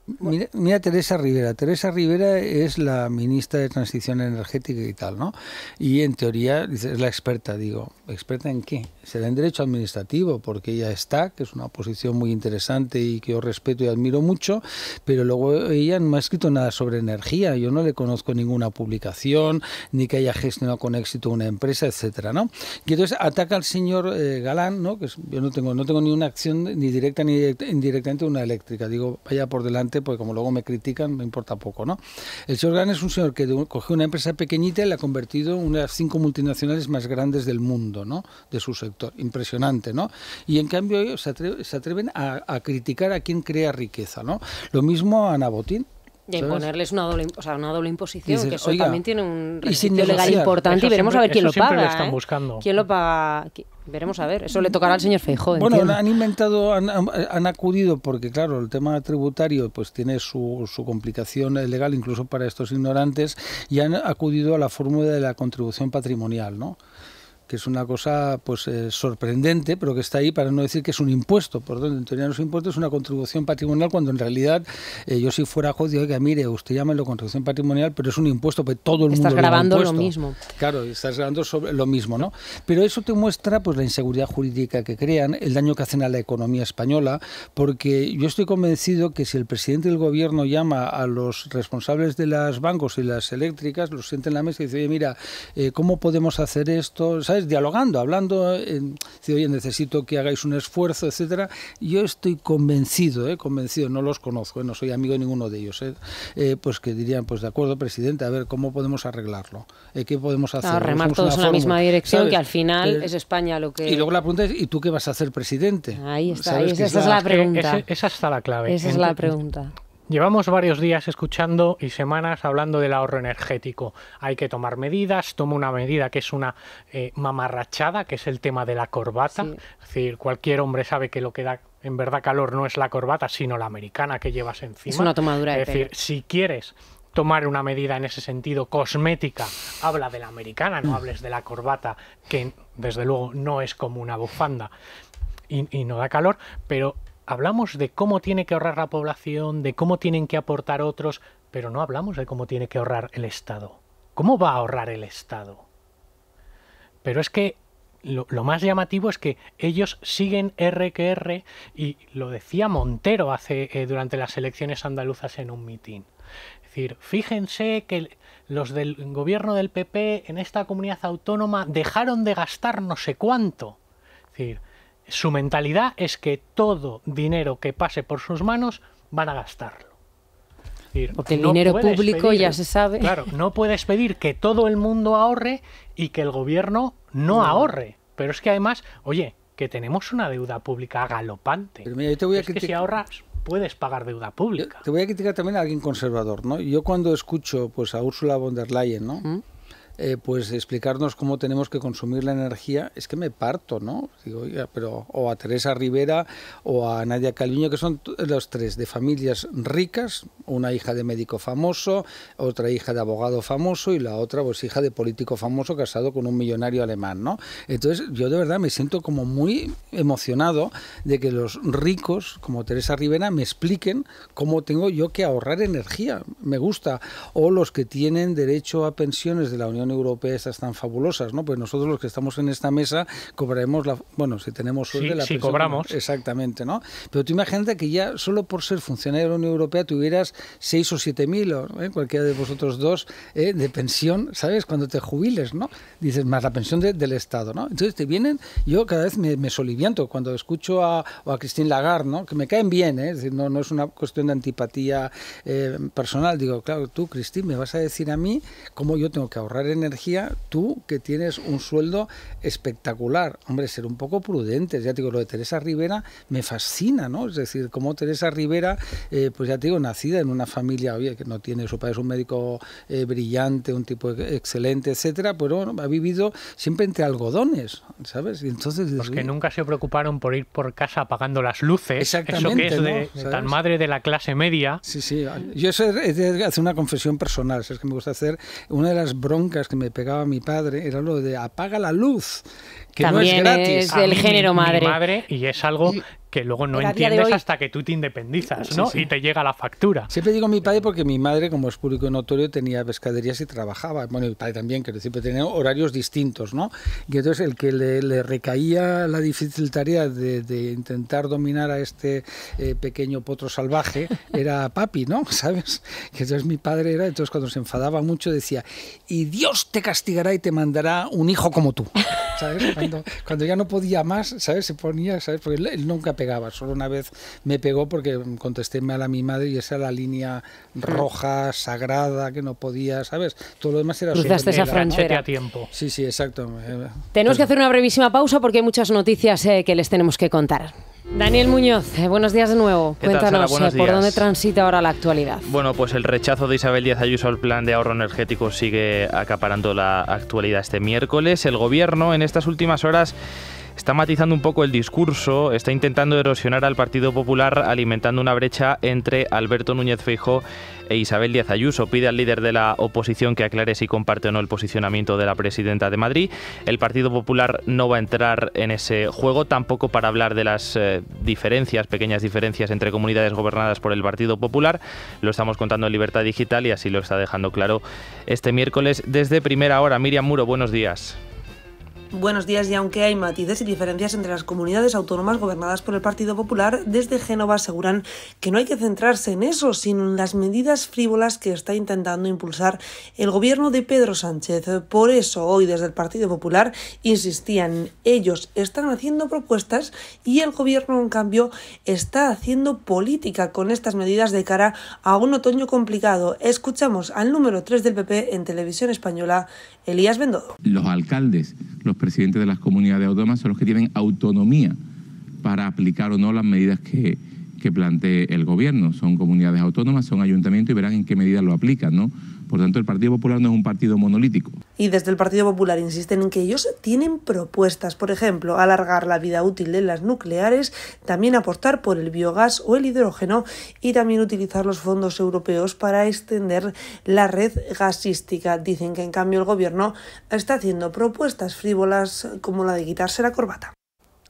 Speaker 2: Mira, Teresa Rivera. Teresa Rivera es la ministra de Transición Energética y tal, ¿no? Y en teoría es la experta, digo, ¿experta en qué? Será en derecho administrativo, porque ella está, que es una posición muy interesante y que yo respeto y admiro mucho, pero luego ella no ha escrito nada sobre energía. Yo no le conozco ninguna publicación, ni que haya gestionado con éxito una empresa, etcétera, ¿no? Y entonces ataca al señor eh, Galán, ¿no? Que yo no tengo, no tengo ni una acción ni directa ni indirectamente una eléctrica. Digo, vaya por delante porque como luego me critican, me importa poco, ¿no? El señor Gran es un señor que cogió una empresa pequeñita y la ha convertido en una de las cinco multinacionales más grandes del mundo, ¿no? De su sector. Impresionante, ¿no? Y en cambio ellos se, atreven a, criticar a quien crea riqueza, ¿no? Lo mismo a Ana Botín.
Speaker 1: Y imponerles una doble, o sea, una doble imposición,
Speaker 2: Dices,
Speaker 1: que eso
Speaker 2: "Oiga,
Speaker 1: también tiene un requisito legal
Speaker 2: negociar".
Speaker 1: importante
Speaker 3: Eso
Speaker 1: y veremos
Speaker 3: siempre-
Speaker 1: a ver quién
Speaker 3: eso
Speaker 1: lo paga.
Speaker 3: lo están
Speaker 1: ¿eh?
Speaker 3: buscando.
Speaker 1: ¿Quién lo paga? Veremos a ver. Eso le tocará al señor Feijóo.
Speaker 2: Bueno,
Speaker 1: entiendo.
Speaker 2: han inventado, han, han- han acudido, porque claro, el tema tributario pues tiene su, su complicación eh, legal incluso para estos ignorantes, y han acudido a la fórmula de la contribución patrimonial, ¿no? Que es una cosa pues eh, sorprendente, pero que está ahí para no decir que es un impuesto, por donde en teoría no es un impuesto, es una contribución patrimonial, cuando en realidad eh, yo si fuera juez digo, oiga, mire, usted llámelo contribución patrimonial, pero es un impuesto, pues todo el
Speaker 1: Estás
Speaker 2: mundo llama
Speaker 1: grabando lo mismo.
Speaker 2: Claro, estás grabando sobre lo mismo, ¿no? Pero eso te muestra pues la inseguridad jurídica que crean, el daño que hacen a la economía española, porque yo estoy convencido que si el presidente del gobierno llama a los responsables de las bancos y las eléctricas, los sienta en la mesa y dice, oye, mira, eh, ¿cómo podemos hacer esto? ¿Sabes? Dialogando, hablando, eh, dice, oye, necesito que hagáis un esfuerzo, etcétera. Yo estoy convencido, eh, convencido, no los conozco, eh, no soy amigo de ninguno de ellos, eh, eh, pues que dirían, pues de acuerdo, presidente, a ver, ¿cómo podemos arreglarlo? Eh, ¿Qué podemos hacer?
Speaker 1: Claro, remar todos en la misma dirección,
Speaker 2: ¿sabes?
Speaker 1: que al final es España lo que...
Speaker 2: Y luego la pregunta es, ¿y tú qué vas a hacer, presidente?
Speaker 1: Ahí está, esa, esa es la pregunta.
Speaker 3: Ese- esa está la clave.
Speaker 1: Esa es la pregunta.
Speaker 3: Llevamos varios días escuchando y semanas hablando del ahorro energético. Hay que tomar medidas. Toma una medida que es una eh, mamarrachada, que es el tema de la corbata. Es decir, cualquier hombre sabe que lo que da en verdad calor no es la corbata, sino la americana que llevas encima.
Speaker 1: Es una tomadura de
Speaker 3: Es decir,
Speaker 1: pelo.
Speaker 3: si quieres tomar una medida en ese sentido cosmética, habla de la americana,
Speaker 1: Mm.
Speaker 3: no hables de la corbata, que desde luego no es como una bufanda y, y no da calor, pero hablamos de cómo tiene que ahorrar la población, de cómo tienen que aportar otros, pero no hablamos de cómo tiene que ahorrar el Estado. ¿Cómo va a ahorrar el Estado? Pero es que lo, más llamativo es que ellos siguen R que R y lo decía Montero hace eh, durante las elecciones andaluzas en un mitin. Es decir, fíjense que los del gobierno del PP en esta comunidad autónoma dejaron de gastar no sé cuánto. Es decir, su mentalidad es que todo dinero que pase por sus manos van a gastarlo. Decir,
Speaker 1: Porque el
Speaker 3: no
Speaker 1: dinero público
Speaker 3: pedir-
Speaker 1: ya se sabe.
Speaker 3: Claro, no puedes pedir que todo el mundo ahorre y que el gobierno no,
Speaker 2: No.
Speaker 3: ahorre. Pero es que además, oye, que tenemos una deuda pública galopante.
Speaker 2: Pero mira, yo te voy a
Speaker 3: es que si
Speaker 2: criticar-
Speaker 3: ahorras, puedes pagar deuda pública.
Speaker 2: Te voy a criticar también a alguien conservador, ¿no? Yo cuando escucho pues a Ursula von der Leyen, ¿no? Eh, pues explicarnos cómo tenemos que consumir la energía, es que me parto, ¿no? Digo, pero o a Teresa Rivera o a Nadia Calviño, que son los tres de familias ricas, una hija de médico famoso, otra hija de abogado famoso y la otra pues hija de político famoso casado con un millonario alemán, ¿no? Entonces yo de verdad me siento como muy emocionado de que los ricos, como Teresa Rivera, me expliquen cómo tengo yo que ahorrar energía. Me gusta. O los que tienen derecho a pensiones de la Unión Europea, estas tan fabulosas, ¿no? Pues nosotros los que estamos en esta mesa cobraremos la, bueno, si tenemos suerte,
Speaker 3: Sí,
Speaker 2: la pensión-
Speaker 3: cobramos.
Speaker 2: Exactamente, ¿no? Pero tú imagínate que ya solo por ser funcionario de la Unión Europea tuvieras seis o siete mil, o, ¿eh? cualquiera de vosotros dos, ¿eh? de pensión, ¿sabes? Cuando te jubiles, ¿no? Dices, más la pensión de- del Estado, ¿no? Entonces te vienen, yo cada vez me, me solivianto cuando escucho a, a Christine Lagarde, ¿no? Que me caen bien, ¿eh? Es decir, no, no es una cuestión de antipatía eh, personal. Digo, claro, tú, Christine, me vas a decir a mí cómo yo tengo que ahorrar energía, tú que tienes un sueldo espectacular. Hombre, ser un poco prudentes. Ya te digo, lo de Teresa Rivera me fascina, ¿no? Es decir, como Teresa Rivera, eh, pues ya te digo, nacida en una familia, oye, que no tiene, su padre es un médico eh, brillante, un tipo excelente, etcétera, pero bueno, ha vivido siempre entre algodones, ¿sabes? Y entonces
Speaker 3: Los que nunca se preocuparon por ir por casa apagando las luces, eso que
Speaker 2: Exactamente,
Speaker 3: es de,
Speaker 2: ¿no?
Speaker 3: de
Speaker 2: ¿Sabes?
Speaker 3: tan madre de la clase media.
Speaker 2: Sí, sí. Yo eso es de hacer una confesión personal, es que me gusta hacer. Una de las broncas que me pegaba mi padre era lo de apaga la luz, que
Speaker 1: También
Speaker 2: no es gratis.
Speaker 1: es del género
Speaker 3: mi- mi
Speaker 1: madre.
Speaker 3: madre, y es algo que luego no
Speaker 1: a
Speaker 3: entiendes
Speaker 1: hoy-
Speaker 3: hasta que tú te independizas,
Speaker 2: Sí,
Speaker 3: ¿no?
Speaker 2: sí.
Speaker 3: Y te llega la factura.
Speaker 2: Siempre digo mi padre porque mi madre, como es público y notorio, tenía pescaderías y trabajaba. Bueno, mi padre también, decir, pero tenía horarios distintos, ¿no? Y entonces el que le, le recaía la difícil tarea de, de intentar dominar a este eh, pequeño potro salvaje era papi, ¿no? ¿Sabes? Que entonces mi padre era, entonces cuando se enfadaba mucho decía, y Dios te castigará y te mandará un hijo como tú. ¿Sabes? Cuando, cuando ya no podía más, ¿sabes? Se ponía, ¿sabes? Porque él, él nunca pegaba, solo una vez me pegó porque contesté mal a mi madre y esa era la línea roja, sagrada, que no podía, ¿sabes? Todo lo demás era
Speaker 1: Cruzaste esa
Speaker 2: ¿no?
Speaker 1: frontera.
Speaker 3: a tiempo.
Speaker 2: Sí, sí, exacto.
Speaker 1: Tenemos que hacer una brevísima pausa porque hay muchas noticias eh, que les tenemos que contar. Daniel Muñoz, eh, buenos días de nuevo. Cuéntanos eh, por dónde transita ahora la actualidad.
Speaker 4: Bueno, pues el rechazo de Isabel Díaz Ayuso al plan de ahorro energético sigue acaparando la actualidad este miércoles. El gobierno en estas últimas horas está matizando un poco el discurso, está intentando erosionar al Partido Popular alimentando una brecha entre Alberto Núñez Feijóo e Isabel Díaz Ayuso. Pide al líder de la oposición que aclare si comparte o no el posicionamiento de la presidenta de Madrid. El Partido Popular no va a entrar en ese juego, tampoco para hablar de las eh, diferencias, pequeñas diferencias entre comunidades gobernadas por el Partido Popular. Lo estamos contando en Libertad Digital y así lo está dejando claro este miércoles desde primera hora. Miriam Muro, buenos días.
Speaker 19: Buenos días y aunque hay matices y diferencias entre las comunidades autónomas gobernadas por el Partido Popular, desde Génova aseguran que no hay que centrarse en eso, sino en las medidas frívolas que está intentando impulsar el gobierno de Pedro Sánchez. Por eso hoy desde el Partido Popular insistían, ellos están haciendo propuestas y el gobierno en cambio está haciendo política con estas medidas de cara a un otoño complicado. Escuchamos al número 3 del PP en televisión española, Elías Bendodo.
Speaker 20: los alcaldes, los presidentes de las comunidades autónomas son los que tienen autonomía para aplicar o no las medidas que, que plantee el gobierno. Son comunidades autónomas, son ayuntamientos y verán en qué medida lo aplican, ¿no? Por tanto, el Partido Popular no es un partido monolítico.
Speaker 19: Y desde el Partido Popular insisten en que ellos tienen propuestas, por ejemplo, alargar la vida útil de las nucleares, también apostar por el biogás o el hidrógeno y también utilizar los fondos europeos para extender la red gasística. Dicen que en cambio el gobierno está haciendo propuestas frívolas como la de quitarse la corbata.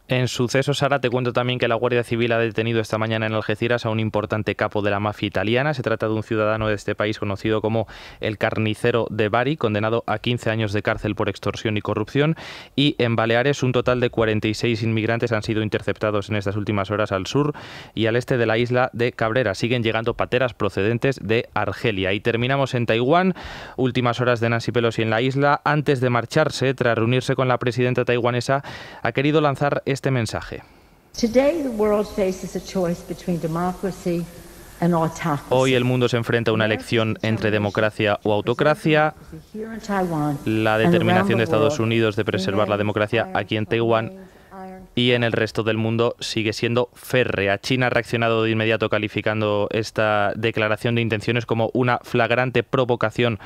Speaker 4: En sucesos, Sara, te cuento también que la Guardia Civil ha detenido esta mañana en Algeciras a un importante capo de la mafia italiana. Se trata de un ciudadano de este país conocido como el carnicero de Bari, condenado a 15 años de cárcel por extorsión y corrupción. Y en Baleares, un total de 46 inmigrantes han sido interceptados en estas últimas horas al sur y al este de la isla de Cabrera. Siguen llegando pateras procedentes de Argelia. Y terminamos en Taiwán. Últimas horas de Nancy Pelosi en la isla. Antes de marcharse, tras reunirse con la presidenta taiwanesa, ha querido lanzar este mensaje. Hoy el mundo se enfrenta a una elección entre democracia o autocracia. La determinación de Estados Unidos de preservar la democracia aquí en Taiwán y en el resto del mundo sigue siendo férrea. China ha reaccionado de inmediato calificando esta declaración de intenciones como una flagrante provocación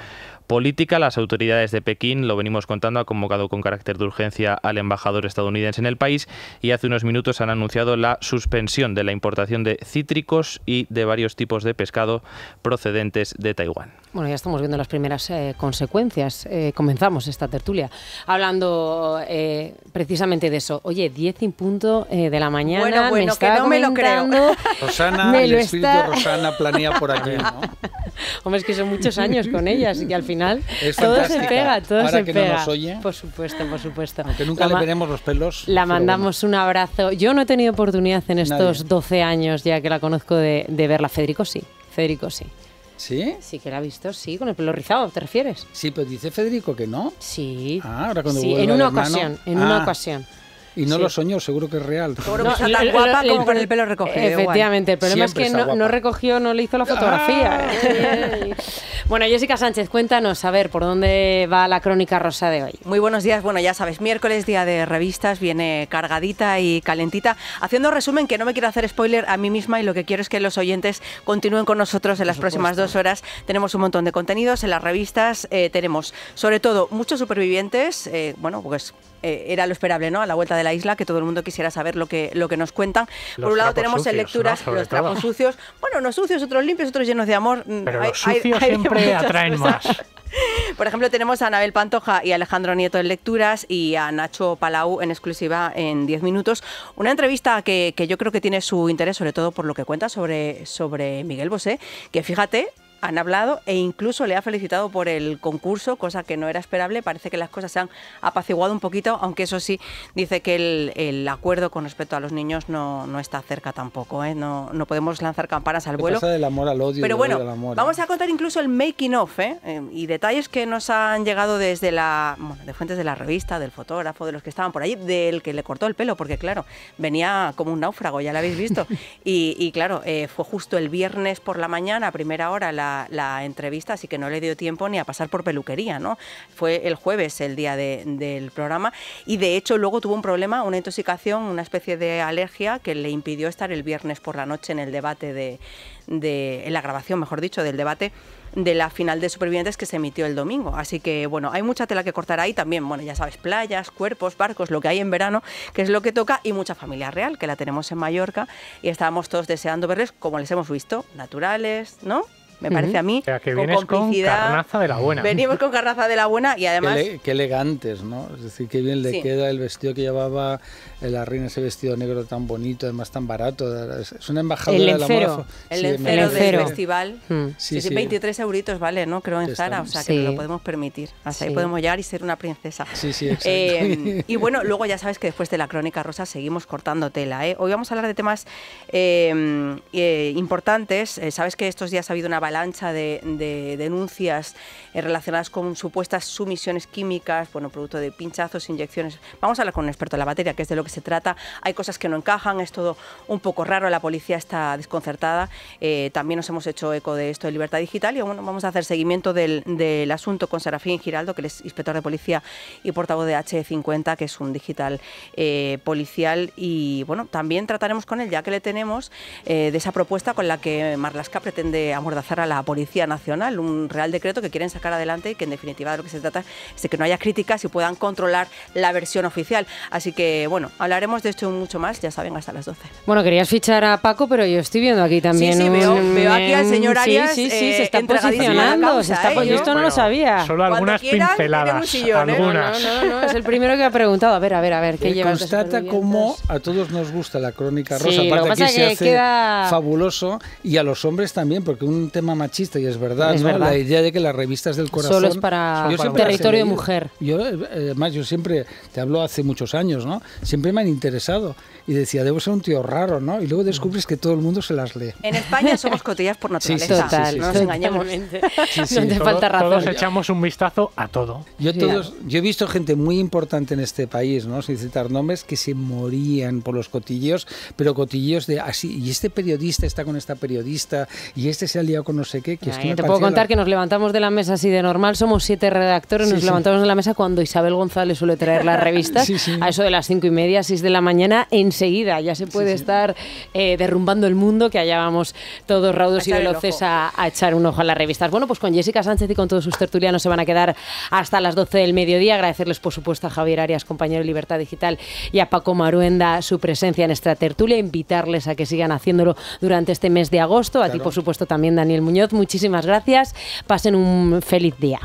Speaker 4: política. Las autoridades de Pekín, lo venimos contando, han convocado con carácter de urgencia al embajador estadounidense en el país y hace unos minutos han anunciado la suspensión de la importación de cítricos y de varios tipos de pescado procedentes de Taiwán.
Speaker 1: Bueno, ya estamos viendo las primeras eh, consecuencias. Eh, comenzamos esta tertulia hablando eh, precisamente de eso. Oye, 10 y punto eh, de la mañana.
Speaker 8: Bueno,
Speaker 1: me
Speaker 8: bueno,
Speaker 1: está
Speaker 8: que no me lo creo.
Speaker 2: Rosana,
Speaker 1: Me
Speaker 2: el
Speaker 1: lo
Speaker 2: espíritu
Speaker 1: está-
Speaker 2: de Rosana planea por aquí, ¿no?
Speaker 1: Hombre, es que son muchos años con ellas y que al final
Speaker 2: Es
Speaker 1: todo se pega, todo
Speaker 2: Ahora
Speaker 1: se
Speaker 2: que no
Speaker 1: pega.
Speaker 2: nos oye.
Speaker 1: Por supuesto, por supuesto.
Speaker 2: Que nunca
Speaker 1: La
Speaker 2: le veremos los pelos.
Speaker 1: La mandamos un abrazo. Yo no he tenido oportunidad en estos
Speaker 2: Nadie.
Speaker 1: 12 años ya que la conozco de, de verla. Federico sí, Federico sí.
Speaker 2: ¿Sí?
Speaker 1: Sí que la ha visto, sí, con el pelo rizado, ¿te refieres?
Speaker 2: Sí, pero dice Federico que no.
Speaker 1: Sí.
Speaker 2: Ah, ahora cuando
Speaker 1: Sí, en una
Speaker 2: hermano-
Speaker 1: ocasión, en una
Speaker 2: Ah.
Speaker 1: ocasión.
Speaker 2: Y no
Speaker 1: Sí.
Speaker 2: lo soñó, seguro que es real.
Speaker 8: Seguro que está tan guapa como con el pelo recogido.
Speaker 1: Efectivamente, el problema
Speaker 2: Siempre
Speaker 1: es que no, no recogió, no le hizo la fotografía. ¿eh? bueno, Jessica Sánchez, cuéntanos, a ver, ¿por dónde va la crónica rosa de hoy?
Speaker 21: Muy buenos días. Bueno, ya sabes, miércoles, día de revistas, viene cargadita y calentita. Haciendo resumen, que no me quiero hacer spoiler a mí misma y lo que quiero es que los oyentes continúen con nosotros en las próximas dos horas. Tenemos un montón de contenidos en las revistas. eh, tenemos, sobre todo, muchos supervivientes. eh, bueno, pues eh, era lo esperable, ¿no? A la vuelta de la isla, que todo el mundo quisiera saber lo que, lo que nos cuentan.
Speaker 3: Los
Speaker 21: Por un lado tenemos en lecturas
Speaker 3: ¿no?
Speaker 21: Los
Speaker 3: todo.
Speaker 21: trapos sucios. Bueno, unos sucios, otros limpios, otros llenos de amor. Mm,
Speaker 3: Pero
Speaker 21: hay-
Speaker 3: los sucios
Speaker 21: hay
Speaker 3: siempre atraen
Speaker 21: cosas.
Speaker 3: más.
Speaker 21: Por ejemplo, tenemos a Anabel Pantoja y a Alejandro Nieto en lecturas y a Nacho Palau en exclusiva en 10 minutos. Una entrevista que, que yo creo que tiene su interés, sobre todo por lo que cuenta sobre, sobre Miguel Bosé, que fíjate, han hablado e incluso le ha felicitado por el concurso, cosa que no era esperable. Parece que las cosas se han apaciguado un poquito, aunque eso sí, dice que el, el acuerdo con respecto a los niños no, no está cerca tampoco. ¿eh? No, no podemos lanzar campanas al
Speaker 2: ¿Qué
Speaker 21: vuelo.
Speaker 2: pasa del amor al odio?
Speaker 21: Pero bueno,
Speaker 2: odio al amor,
Speaker 21: vamos
Speaker 2: eh?
Speaker 21: a contar incluso el making of ¿eh? Eh, y detalles que nos han llegado desde la bueno, de fuentes de la revista, del fotógrafo, de los que estaban por allí, del que le cortó el pelo, porque claro, venía como un náufrago, ya lo habéis visto. y, y claro, eh, fue justo el viernes por la mañana, a primera hora, la la, entrevista, así que no le dio tiempo ni a pasar por peluquería, ¿no? Fue el jueves el día de- del programa y de hecho luego tuvo un problema, una intoxicación, una especie de alergia que le impidió estar el viernes por la noche en el debate de, de en la grabación, mejor dicho, del debate de la final de Supervivientes que se emitió el domingo. Así que, bueno, hay mucha tela que cortar ahí también. Bueno, ya sabes, playas, cuerpos, barcos, lo que hay en verano, que es lo que toca, y mucha familia real, que la tenemos en Mallorca, y estábamos todos deseando verles como les hemos visto, naturales, ¿no? Me parece a mí,
Speaker 3: O sea, que
Speaker 21: con
Speaker 3: vienes con carnaza de la buena.
Speaker 21: Venimos con carnaza de la buena y además...
Speaker 2: Qué, qué elegantes, ¿no? Es decir, qué bien le
Speaker 21: Sí.
Speaker 2: queda el vestido que llevaba eh, la reina, ese vestido negro tan bonito, además tan barato. Es, una embajadora
Speaker 1: El
Speaker 2: de la
Speaker 1: lencero.
Speaker 2: moda.
Speaker 21: El
Speaker 2: Sí,
Speaker 21: lencero del festival.
Speaker 1: Mm.
Speaker 21: Sí,
Speaker 2: Sí,
Speaker 21: sí,
Speaker 2: sí.
Speaker 21: 23 euritos vale, ¿no? Creo en
Speaker 2: Está
Speaker 21: Zara, o sea que nos lo podemos permitir. Hasta
Speaker 1: Sí.
Speaker 21: ahí podemos llegar y ser una princesa.
Speaker 2: Sí, sí, exacto.
Speaker 21: Eh, y bueno, luego ya sabes que después de la crónica rosa seguimos cortando tela. ¿eh? Hoy vamos a hablar de temas eh, eh, importantes. Eh, sabes que estos días ha habido una avalancha de, de denuncias eh, relacionadas con supuestas sumisiones químicas, bueno, producto de pinchazos, inyecciones. Vamos a hablar con un experto en la materia, que es de lo que se trata. Hay cosas que no encajan, es todo un poco raro, la policía está desconcertada. Eh, también nos hemos hecho eco de esto de Libertad Digital y bueno, vamos a hacer seguimiento del, asunto con Serafín Giraldo, que es inspector de policía y portavoz de H50, que es un digital eh, policial. Y bueno, también trataremos con él, ya que le tenemos, de esa propuesta con la que Marlaska pretende amordazar a la Policía Nacional, un real decreto que quieren sacar adelante y que en definitiva de lo que se trata es de que no haya críticas y puedan controlar la versión oficial. Así que bueno, hablaremos de esto mucho más, ya saben, hasta las 12.
Speaker 1: Bueno, querías fichar a Paco, pero yo estoy viendo aquí también.
Speaker 21: sí,
Speaker 1: un-
Speaker 21: veo- veo aquí al señor
Speaker 1: sí,
Speaker 21: Arias,
Speaker 1: Sí, sí,
Speaker 21: eh,
Speaker 1: se está posicionando.
Speaker 21: causa,
Speaker 1: se está
Speaker 21: ¿eh?
Speaker 1: yo esto no lo sabía.
Speaker 3: Solo algunas
Speaker 21: quieran,
Speaker 3: pinceladas.
Speaker 21: sillón, ¿eh?
Speaker 3: Algunas.
Speaker 1: No, no, no, es el primero que ha preguntado. A ver, a ver, a ver, ¿qué
Speaker 2: Eh,
Speaker 1: llevas de
Speaker 2: constata cómo a todos nos gusta la crónica
Speaker 1: Sí,
Speaker 2: rosa.
Speaker 1: lo que
Speaker 2: Aparte
Speaker 1: pasa
Speaker 2: aquí se
Speaker 1: que
Speaker 2: hace
Speaker 1: queda-
Speaker 2: fabuloso y a los hombres también, porque un tema machista y es verdad,
Speaker 1: Es
Speaker 2: ¿no?
Speaker 1: verdad.
Speaker 2: La idea de que las revistas del corazón
Speaker 1: Solo es para territorio de mujer.
Speaker 2: Yo, eh, además, yo siempre te hablo hace muchos años, ¿no? Siempre me han interesado y decía debo ser un tío raro, ¿no? Y luego descubres que todo el mundo se las lee.
Speaker 21: En España somos cotillas por
Speaker 2: Sí, sí,
Speaker 21: naturaleza,
Speaker 2: sí, sí, sí.
Speaker 21: no nos engañemos.
Speaker 1: Totalmente.
Speaker 2: Sí, sí.
Speaker 1: No te
Speaker 2: Todo-
Speaker 1: falta razón.
Speaker 3: Todos echamos un vistazo a todo.
Speaker 2: Yo, todos, yo he visto gente muy importante en este país, ¿no? sin citar nombres, que se morían por los cotilleos, pero cotilleos de así, y este periodista está con esta periodista, y este se ha liado con no sé qué, que es
Speaker 1: Ay,
Speaker 2: que me
Speaker 1: te puedo contar
Speaker 2: la-
Speaker 1: que nos levantamos de la mesa así de normal, somos siete redactores,
Speaker 2: Sí,
Speaker 1: nos
Speaker 2: sí.
Speaker 1: levantamos de la mesa cuando Isabel González suele traer las revistas,
Speaker 2: Sí, sí.
Speaker 1: a eso de las cinco y media, seis de la mañana, enseguida ya se puede estar eh, derrumbando el mundo, que allá vamos todos raudos y veloces a, a echar un ojo a las revistas. Bueno, pues con Jessica Sánchez y con todos sus tertulianos se van a quedar hasta las 12 del mediodía. Agradecerles, por supuesto, a Javier Arias, compañero de Libertad Digital, y a Paco Maruenda su presencia en esta tertulia. Invitarles a que sigan haciéndolo durante este mes de agosto. A ti, por supuesto, también, Daniel Muñoz. Muchísimas gracias. Pasen un feliz día.